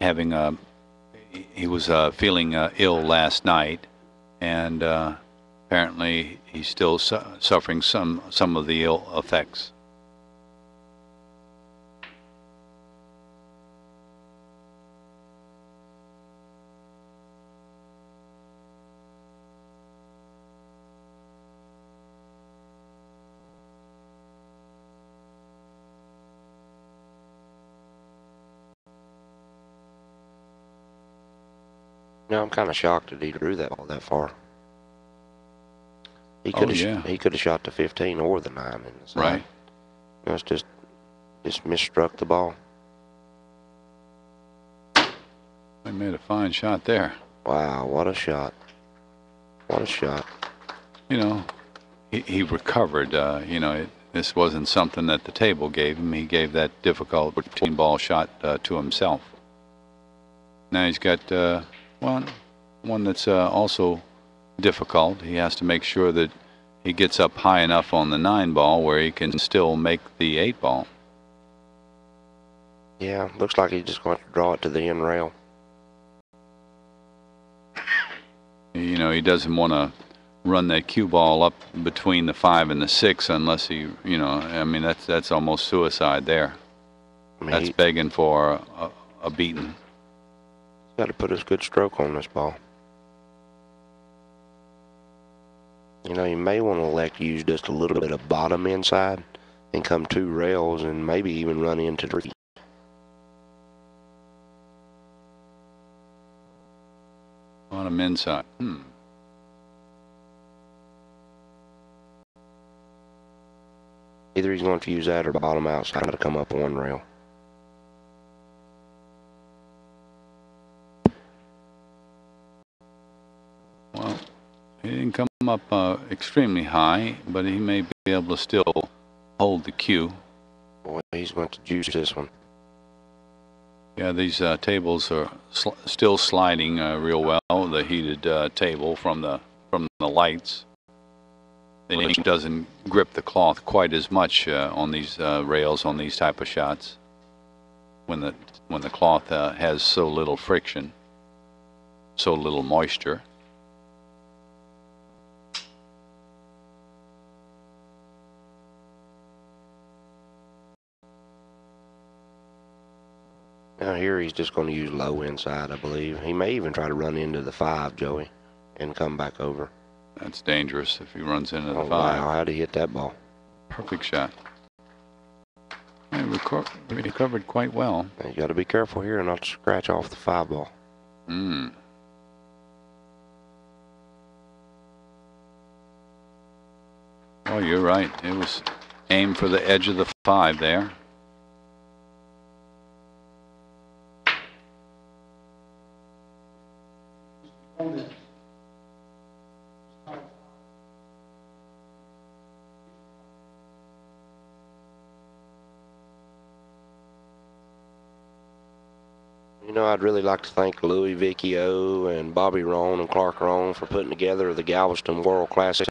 having a he- was uh, feeling uh, ill last night, and uh, apparently he's still su- suffering some some of the ill effects. I'm kind of shocked that he drew that ball that far. He Oh, could have yeah. he could have shot the 15 or the 9 in the side. Right. You know, it's just just misstruck the ball. They made a fine shot there. Wow, what a shot! What a shot! You know, he, he recovered. Uh, you know, it, this wasn't something that the table gave him. He gave that difficult 14 ball shot uh, to himself. Now he's got uh, one, one that's uh, also difficult. He has to make sure that he gets up high enough on the nine ball where he can still make the eight ball. Yeah, looks like he's just going to draw it to the end rail. You know, he doesn't want to run that cue ball up between the five and the six unless he, you know, I mean that's that's almost suicide there. I mean, That's begging for a, a beating. Got to put a good stroke on this ball. You know, you may want to elect to use just a little bit of bottom inside and come two rails and maybe even run into three. Bottom inside. Hmm. Either he's going to use that or bottom outside to come up one rail. Come up uh, extremely high, but he may be able to still hold the cue. Boy, he's going to juice this one. Yeah, these uh, tables are sl still sliding uh, real well. The heated uh, table from the from the lights. The ink doesn't grip the cloth quite as much uh, on these uh, rails on these type of shots. When the when the cloth uh, has so little friction, so little moisture. Now here he's just going to use low inside, I believe. He may even try to run into the five, Joey, and come back over. That's dangerous if he runs into the Oh, five. wow, how'd he hit that ball? Perfect shot. He reco- recovered quite well. You got to be careful here and not scratch off the five ball. Mm. Oh, you're right. It was aimed for the edge of the five there. You know, I'd really like to thank Louis Vecchio and Bobby Roan and Clark Roan for putting together the Galveston World Classic.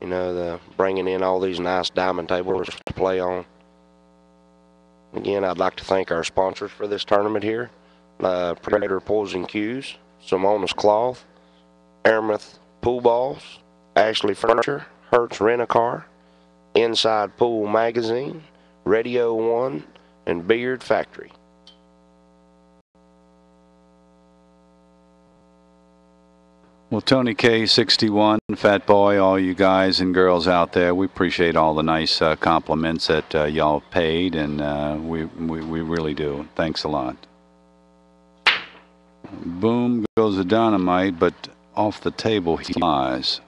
You know, the bringing in all these nice diamond tables to play on. Again, I'd like to thank our sponsors for this tournament here. Uh, Predator Poison Cues, Simonis Cloth, Aramith Pool Balls, Ashley Furniture, Hertz Rent-A-Car, Inside Pool Magazine, Radio One, and Beard Factory. Well, Tony K61, Fat Boy, all you guys and girls out there, we appreciate all the nice uh, compliments that uh, y'all paid, and uh, we, we, we really do. Thanks a lot. Boom goes the dynamite, but off the table he flies.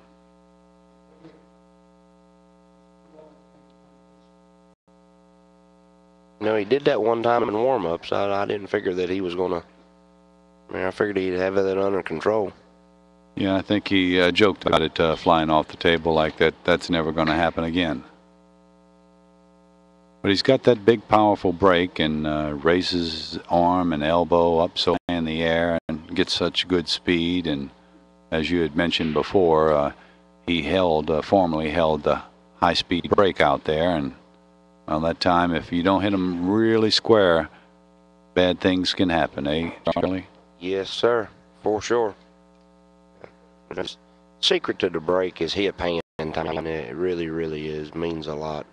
You know, he did that one time in warm-ups. I, I didn't figure that he was going to... I mean, I figured he'd have that under control. Yeah, I think he uh, joked about it uh, flying off the table like that. That's never going to happen again. But he's got that big, powerful break and uh, raises arm and elbow up so high in the air and gets such good speed. And as you had mentioned before, uh, he held, uh, formerly held the high-speed break out there. And well, that time, if you don't hit him really square, bad things can happen, eh, Charlie? Yes, sir, for sure. The secret to the break is hit pan time. It really, really is. Means a lot.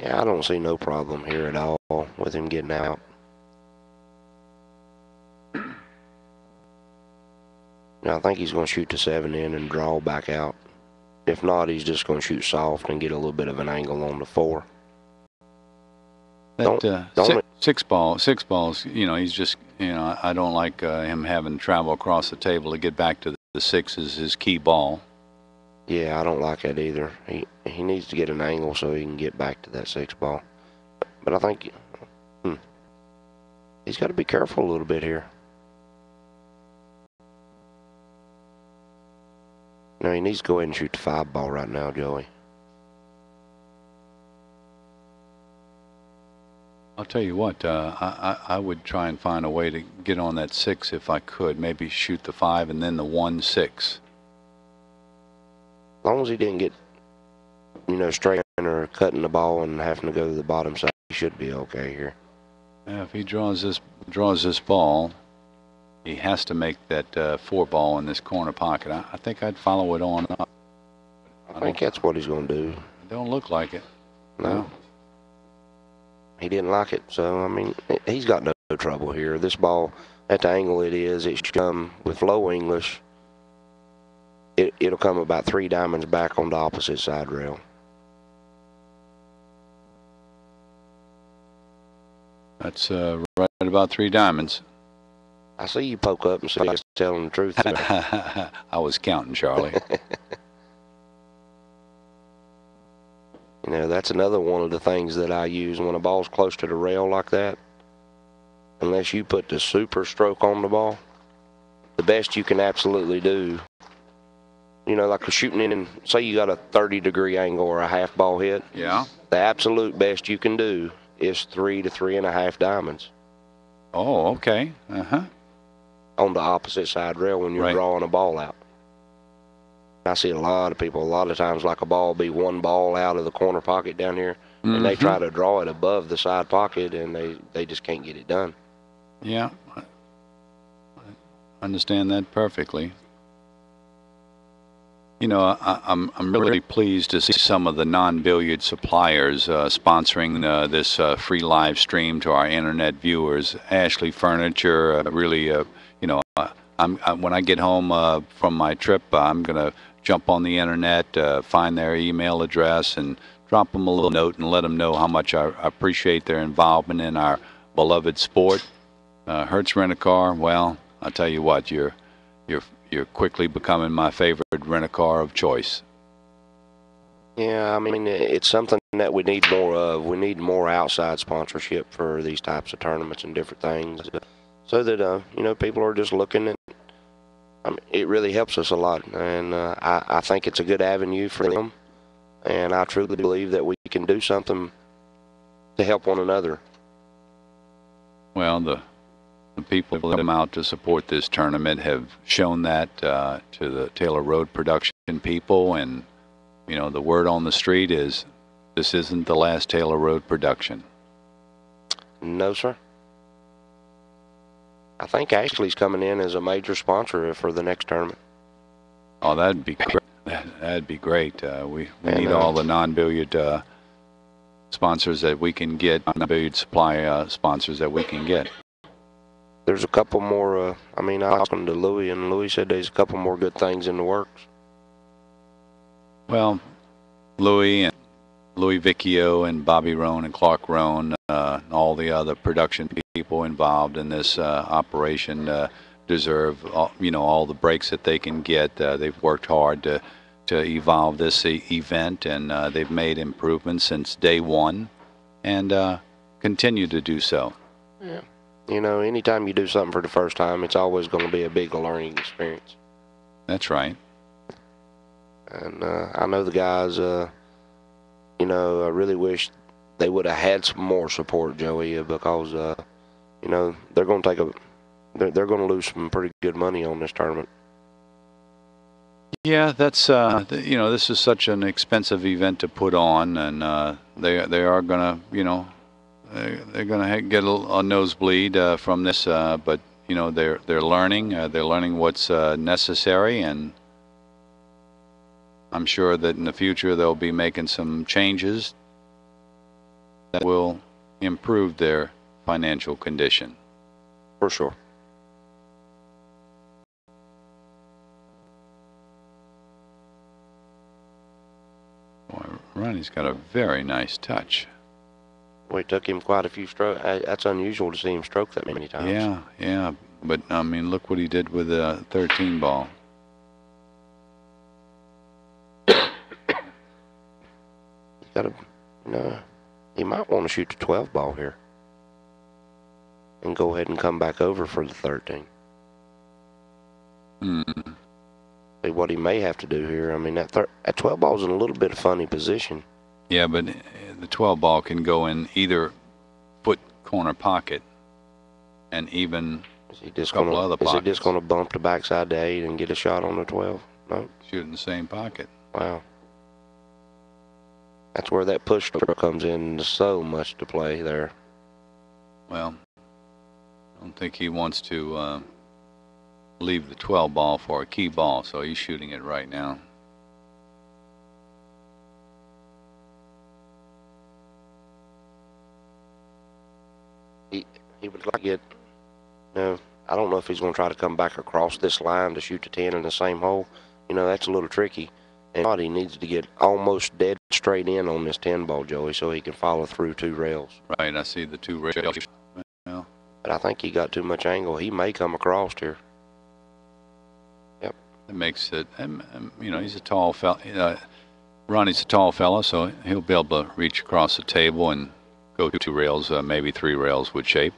Yeah, I don't see no problem here at all with him getting out. Now, I think he's going to shoot the seven in and draw back out. If not, he's just going to shoot soft and get a little bit of an angle on the four. That Don't- uh, don't six, six ball, six balls. You know, he's just. You know, I- I don't like uh, him having to travel across the table to get back to the, the six is his key ball. Yeah, I don't like that either. He he needs to get an angle so he can get back to that six ball. But I think hmm, he's got to be careful a little bit here. No, he needs to go ahead and shoot the five ball right now, Joey. I'll tell you what. Uh, I, I I would try and find a way to get on that six if I could. Maybe shoot the five and then the one six. As long as he didn't get, you know, straight or cutting the ball and having to go to the bottom side, he should be okay here. Yeah, if he draws this draws this ball, he has to make that uh, four ball in this corner pocket. I, I think I'd follow it on up. I think that's what he's going to do. Don't look like it. No. He didn't like it, so I mean, he's got no, no trouble here. This ball, at the angle it is, it should come with low English. it, it'll come about three diamonds back on the opposite side rail. That's uh, right about three diamonds. I see you poke up and say you're telling the truth. I was counting, Charlie. You know, that's another one of the things that I use when a ball's close to the rail like that. Unless you put the super stroke on the ball, the best you can absolutely do, you know, like a shooting in, and say you got a 30 degree angle or a half ball hit, yeah. the absolute best you can do is three to three and a half diamonds Oh, okay. Uh huh. On the opposite side rail when you're Right. drawing a ball out. I see a lot of people, a lot of times, like a ball be one ball out of the corner pocket down here, and they Mhm. try to draw it above the side pocket, and they, they just can't get it done. Yeah. I understand that perfectly. You know, I, I'm I'm really pleased to see some of the non-billiard suppliers uh, sponsoring uh, this uh, free live stream to our internet viewers. Ashley Furniture, uh, really, I'm I, when I get home uh, from my trip, uh, I'm gonna jump on the internet, uh, find their email address, and drop them a little note and let them know how much I appreciate their involvement in our beloved sport. Uh, Hertz Rent a Car. Well, I'll tell you what, you're you're you're quickly becoming my favorite rent a car of choice. Yeah, I mean, it's something that we need more of. We need more outside sponsorship for these types of tournaments and different things, so that uh, you know people are just looking at. I mean, it really helps us a lot, and uh, I, I think it's a good avenue for them, and I truly believe that we can do something to help one another. Well, the the people that come out to support this tournament have shown that uh, to the Taylor Road production people, and you know the word on the street is this isn't the last Taylor Road production. No, sir. I think Ashley's coming in as a major sponsor for the next tournament. Oh, that'd be great. That- That'd be great. Uh, we we And, need uh, all the non-billiard uh, sponsors that we can get, non-billiard supply uh, sponsors that we can get. There's a couple more. Uh, I mean, I was talking to Louis, and Louis said there's a couple more good things in the works. Well, Louis and Louis Vicchio and Bobby Roan and Clark Roan, uh, and all the other production people involved in this uh, operation uh, deserve, all, you know, all the breaks that they can get. Uh, they've worked hard to to evolve this e- event, and uh, they've made improvements since day one, and uh, continue to do so. Yeah, you know, anytime you do something for the first time, it's always going to be a big learning experience. That's right. And uh, I know the guys. You know, I really wish they would have had some more support, Joey, uh, because uh, you know they're going to take a. They're, they're going to lose some pretty good money on this tournament. Yeah, that's uh, you know, this is such an expensive event to put on, and uh, they they are gonna, you know, they- they're gonna get a, nosebleed uh, from this, uh, but you know, they're they're learning, uh, they're learning what's necessary, and I'm sure that in the future they'll be making some changes that will improve their financial condition. For sure. Boy, Ronnie's got a very nice touch. We took him quite a few strokes. Uh, that's unusual to see him stroke that many times. Yeah, yeah, but I mean, look what he did with the 13 ball. Got to, you know, he might want to shoot the 12 ball here. And go ahead and come back over for the 13. Hmm. See what he may have to do here. I mean, that, that 12 ball's in a little bit of funny position. Yeah, but uh, the 12 ball can go in either foot corner pocket, and even Is he just Couple gonna other is he just gonna bump the backside to eight and get a shot on the 12? No. shoot in the same pocket. Wow. That's where that push stroke comes in so much to play there. Well, I don't think he wants to uh, leave the 12 ball for a key ball, so he's shooting it right now. He would like it. you know, I don't know if he's going to try to come back across this line to shoot the 10 in the same hole. you know, that's a little tricky. And he needs to get almost dead straight in on this 10 ball, Joey, so he can follow through two rails. Right, I see the two rails. But I think he got too much angle. He may come across here. Yep. That makes it, um, um, you know, he's a tall fella. Uh, Ronnie's a tall fella, so he'll be able to reach across the table and go two rails, uh, maybe three rails would shape.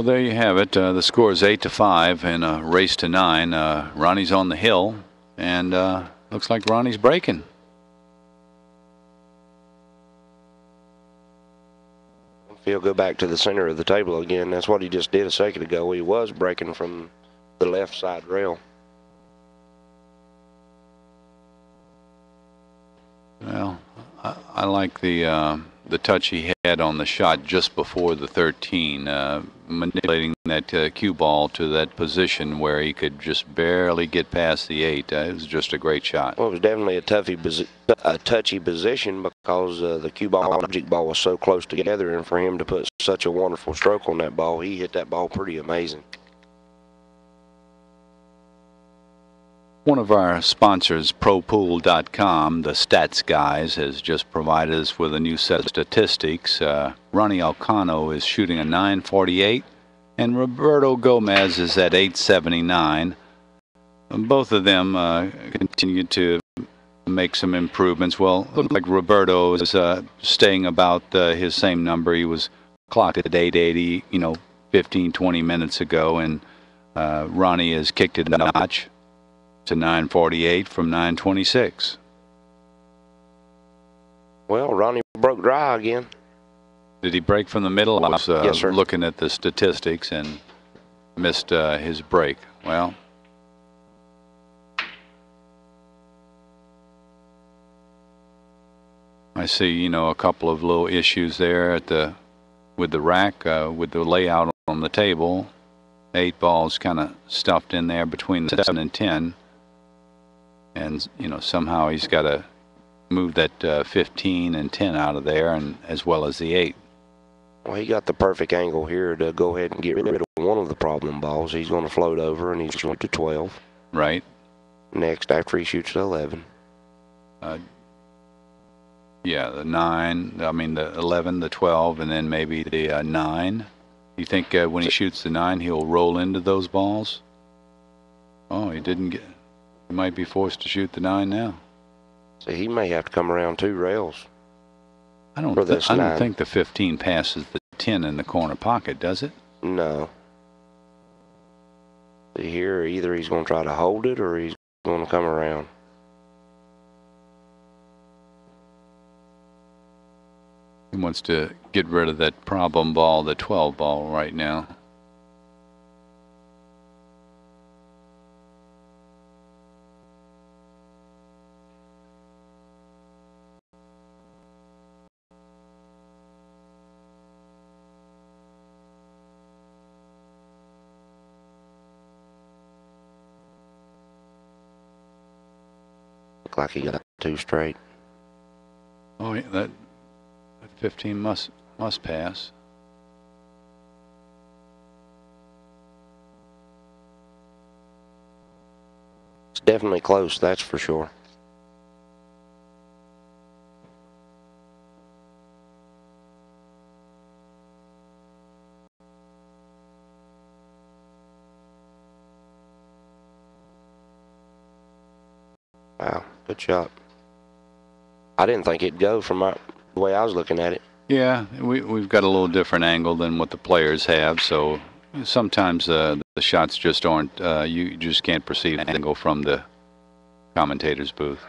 Well, there you have it. Uh, the score is eight to five in a race to nine. Uh, Ronnie's on the hill, and uh, looks like Ronnie's breaking. He'll go back to the center of the table again, that's what he just did a second ago. He was breaking from the left side rail. Well, I, I like the uh, the touch he had on the shot just before the 13, uh, manipulating that uh, cue ball to that position where he could just barely get past the eight. Uh, it was just a great shot. Well, it was definitely a toughy, a touchy position because uh, the cue ball and object ball was so close together, and for him to put such a wonderful stroke on that ball, he hit that ball pretty amazing. One of our sponsors, ProPool.com, the stats guys, has just provided us with a new set of statistics. Uh, Ronnie Alcano is shooting a 948, and Roberto Gomez is at 879. And both of them uh, continue to make some improvements. Well, look like Roberto is uh, staying about uh, his same number. He was clocked at 880, you know, 15, 20 minutes ago, and uh, Ronnie has kicked it a notch to 948 from 926. Well, Ronnie broke dry again. Did he break from the middle? I was uh, Yes, sir. looking at the statistics and missed uh, his break. Well, I see, you know, a couple of little issues there at the with the rack, uh, with the layout on the table. Eight balls kind of stuffed in there between the seven and ten, and you know somehow he's got to move that uh, 15 and 10 out of there, and as well as the eight. Well, he got the perfect angle here to go ahead and get rid of one of the problem balls. He's going to float over, and he's going to 12 Right? next after he shoots the 11. Uh, yeah, the nine. I mean, the 11, the 12, and then maybe the uh, nine. You think uh, when he shoots the nine, he'll roll into those balls? Oh, he didn't get. He might be forced to shoot the nine now. So he may have to come around two rails. I don't. For thi- this I don't think the 15 passes the 10 in the corner pocket, does it? No. See here, either he's going to try to hold it or he's going to come around. He wants to get rid of that problem ball, the 12 ball, right now. Like he got two straight. Oh, yeah, that, that 15 must must pass. It's definitely close, that's for sure. Wow, good shot. I didn't think it'd go from my, the way I was looking at it. Yeah, we, we've got a little different angle than what the players have, so sometimes uh, the shots just aren't, uh, you just can't perceive the angle from the commentator's booth.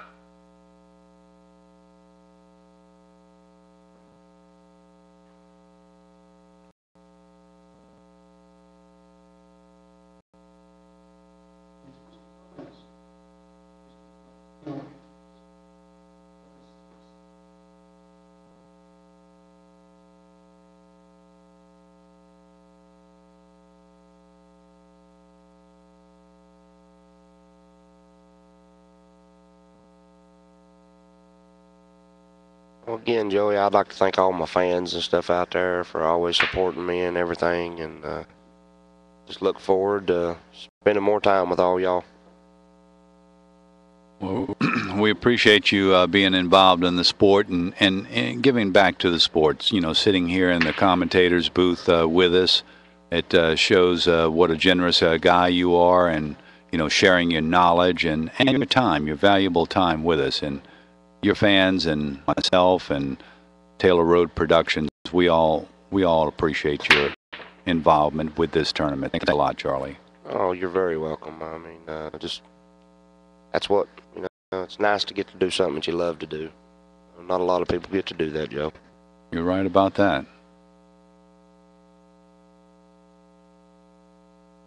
Again, Joey, I'd like to thank all my fans and stuff out there for always supporting me and everything, and uh, just look forward to spending more time with all y'all. Well, we appreciate you uh, being involved in the sport and, and, and, giving back to the sports. You know, sitting here in the commentators booth uh, with us, it uh, shows uh, what a generous uh, guy you are, and you know, sharing your knowledge and, and your time, your valuable time with us, and your fans and myself and Taylor Road Productions. We all we all appreciate your involvement with this tournament. Thanks a lot, Charlie. Oh, you're very welcome. I mean, uh, just that's what you know. It's nice to get to do something that you love to do. Not a lot of people get to do that, Joe. You're right about that.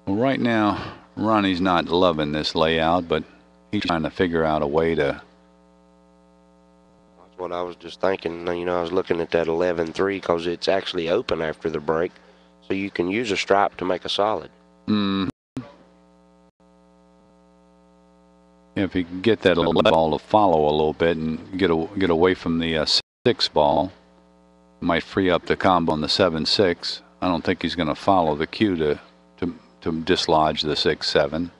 Well, right now, Ronnie's not loving this layout, but he's trying to figure out a way to. That's what I was just thinking. You know, I was looking at that 11-3 because it's actually open after the break, so you can use a stripe to make a solid. Mm. if you can get that little ball to follow a little bit and get a, get away from the uh, six ball, might free up the combo on the seven six. I don't think he's going to follow the cue to, to to dislodge the six seven.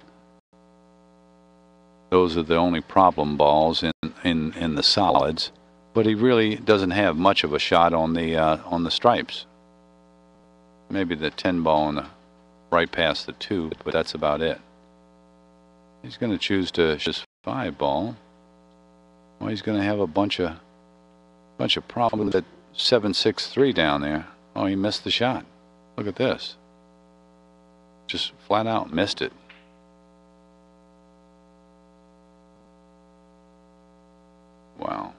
Those are the only problem balls in in in the solids, but he really doesn't have much of a shot on the uh, on the stripes. Maybe the ten ball on the right past the two, but that's about it. He's going to choose to just five ball. Well, he's going to have a bunch of bunch of problems with that seven six three down there. Oh, he missed the shot. Look at this. Just flat out missed it. Wow.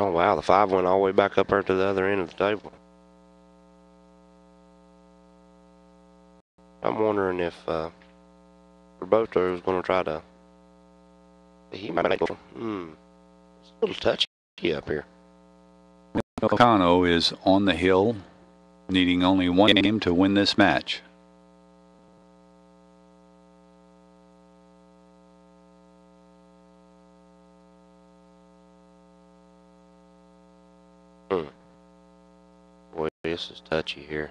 Oh wow, the five went all the way back up there to the other end of the table. I'm wondering if uh, Roberto was going to try to. He might go. Hmm. It's a little touchy up here. Kano is on the hill, needing only one game to win this match. This is touchy here.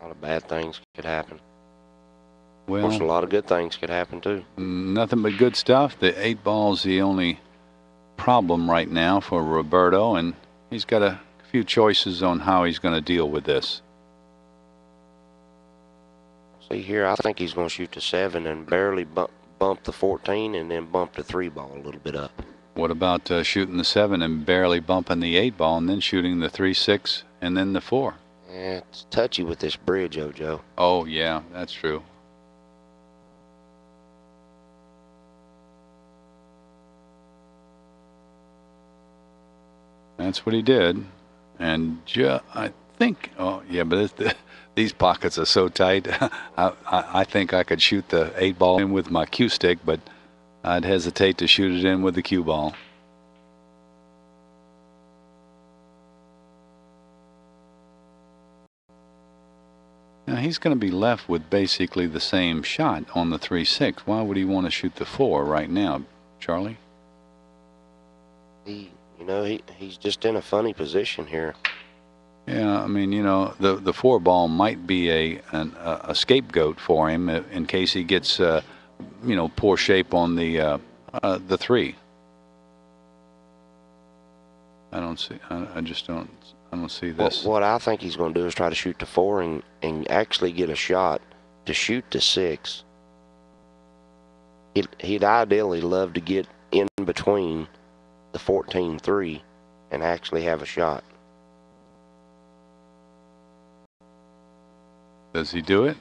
A lot of bad things could happen. Well, of course, a lot of good things could happen too. Nothing but good stuff. The eight ball's the only problem right now for Roberto, and he's got a few choices on how he's going to deal with this. See here, I think he's going to shoot the seven and barely bump, bump the 14 and then bump the three ball a little bit up. What about uh, shooting the seven and barely bumping the eight ball and then shooting the three, six, and then the four? Yeah, it's touchy with this bridge, Ojo. Oh, yeah, that's true. That's what he did. And ju- I think, oh, yeah, but the, these pockets are so tight. I, I, I think I could shoot the eight ball in with my cue stick, but I'd hesitate to shoot it in with the cue ball. Now he's going to be left with basically the same shot on the 3-6. Why would he want to shoot the 4 right now, Charlie? He, you know, he, he's just in a funny position here. Yeah, I mean, you know, the the four ball might be a an, a scapegoat for him in case he gets uh, you know, poor shape on the uh, uh, the three. I don't see. I, I, just don't. I don't see this. What, what I think he's going to do is try to shoot the four and and actually get a shot to shoot the six. He'd, he'd ideally love to get in between the 14-3 and actually have a shot. Does he do it?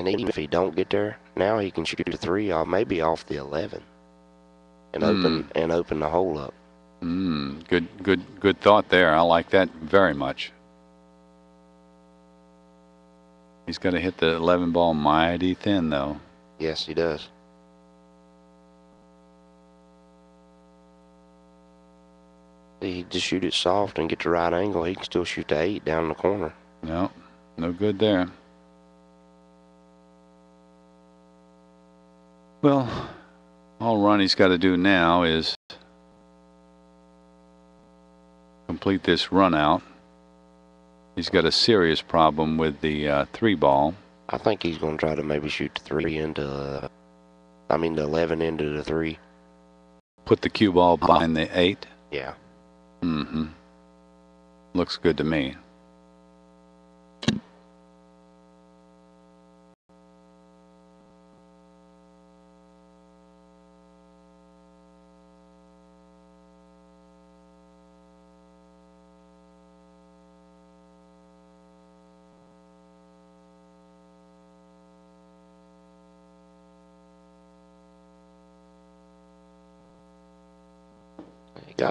And even if he don't get there, now he can shoot a three off, maybe off the 11, and mm. open hmm. and open the hole up. Mm, good, good, good thought there. I like that very much. He's going to hit the 11 ball mighty thin, though. Yes, he does. He just shoot it soft and get the right angle. He can still shoot the eight down the corner. No, no good there. Well, all Ronnie's got to do now is complete this run out. He's got a serious problem with the uh, three ball. I think he's going to try to maybe shoot the three into, uh, I mean, the 11 into the three. Put the cue ball behind the eight. Yeah. Mm-hmm. Looks good to me.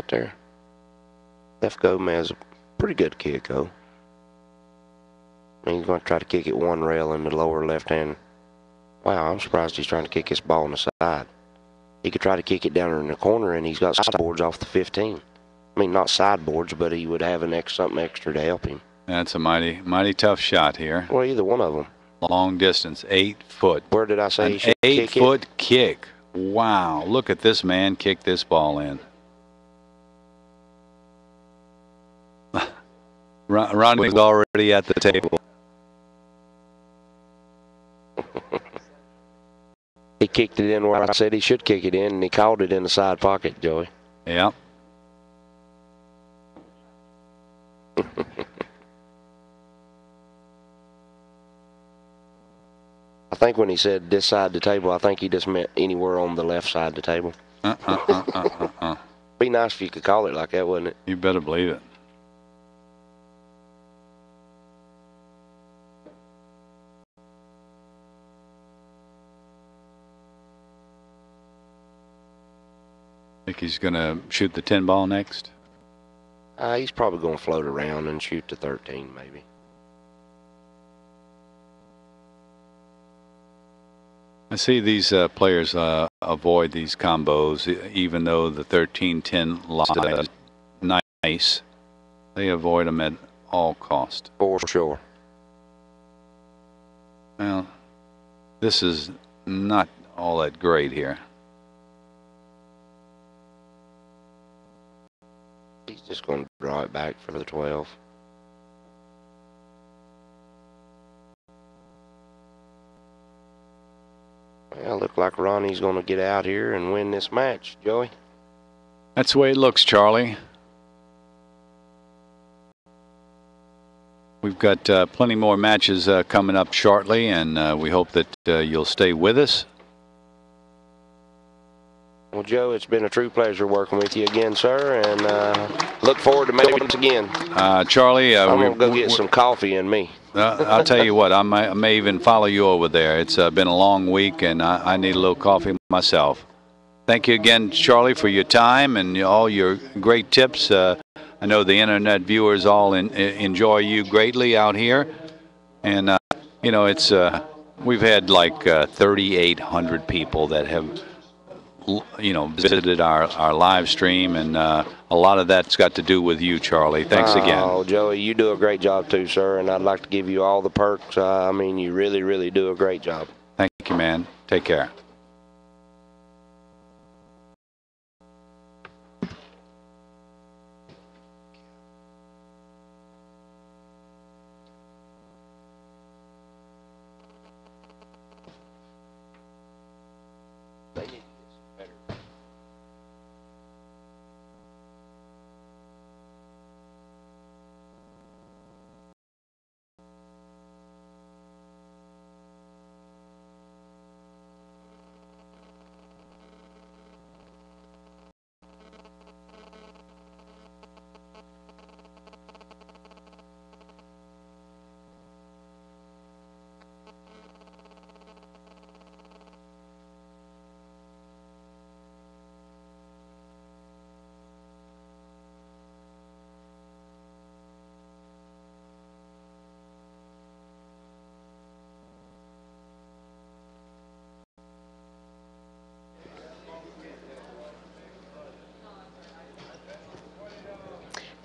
There. Left Gomez a pretty good kick, though. He's going to try to kick it one rail in the lower left hand. Wow, I'm surprised he's trying to kick his ball on the side. He could try to kick it down in the corner, and he's got sideboards off the 15. I mean, not sideboards, but he would have an ex something extra to help him. That's a mighty, mighty tough shot here. Well, either one of them. Long distance, eight foot. Where did I say An he should eight kick it? foot kick. Wow, look at this man kick this ball in. Ron- Ronnie's already at the table. He kicked it in where I said he should kick it in, and he called it in the side pocket, Joey. Yeah. I think when he said this side of the table, I think he just meant anywhere on the left side of the table. Uh, uh, uh, uh, uh, uh. Be nice if you could call it like that, wouldn't it? You better believe it. Think he's gonna shoot the ten ball next? Uh, he's probably going to float around and shoot to 13, maybe. I see these uh, players uh, avoid these combos, even though the 13-10 line is nice. They avoid them at all cost. For sure. Well, this is not all that great here. He's just going to draw it back for the 12. Well, look like Ronnie's going to get out here and win this match, Joey. That's the way it looks, Charlie. We've got uh, plenty more matches uh, coming up shortly, and uh, we hope that uh, you'll stay with us. Well, Joe, it's been a true pleasure working with you again, sir, and uh, look forward to maybe once again. Uh, Charlie, uh, I'm going to go get some coffee in me. Uh, I'll tell you what, I may, I may even follow you over there. It's uh, been a long week, and I, I need a little coffee myself. Thank you again, Charlie, for your time and all your great tips. Uh, I know the internet viewers all in, enjoy you greatly out here, and uh, you know it's uh, we've had like uh, 3,800 people that have you know visited our, our live stream, and uh, a lot of that's got to do with you, Charlie. Thanks again. Oh, Joey, you do a great job too, sir, and I'd like to give you all the perks. Uh, I mean, you really, really do a great job. Thank you, man. Take care.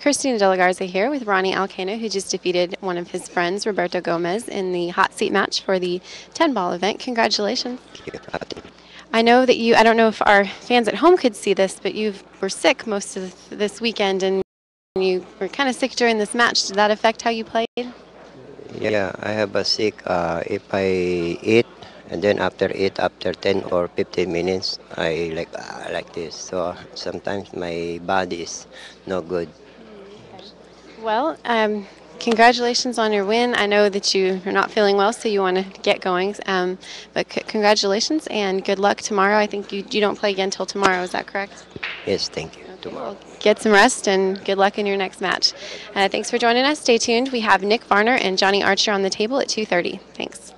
Christina De La Garza here with Ronnie Alcano, who just defeated one of his friends, Roberto Gomez, in the hot seat match for the 10 ball event. Congratulations. I know that you, I don't know if our fans at home could see this, but you were sick most of this weekend and you were kind of sick during this match. Did that affect how you played? Yeah, I have a sick. Uh, if I eat and then after eat, after 10 or 15 minutes, I like uh, like this. So sometimes my body is no good. Well, um, congratulations on your win. I know that you are not feeling well, so you want to get going. Um, but c- congratulations and good luck tomorrow. I think you, you don't play again until tomorrow. Is that correct? Yes, thank you. Okay, well, get some rest and good luck in your next match. Uh, thanks for joining us. Stay tuned. We have Nick Varner and Johnny Archer on the table at 2:30. Thanks.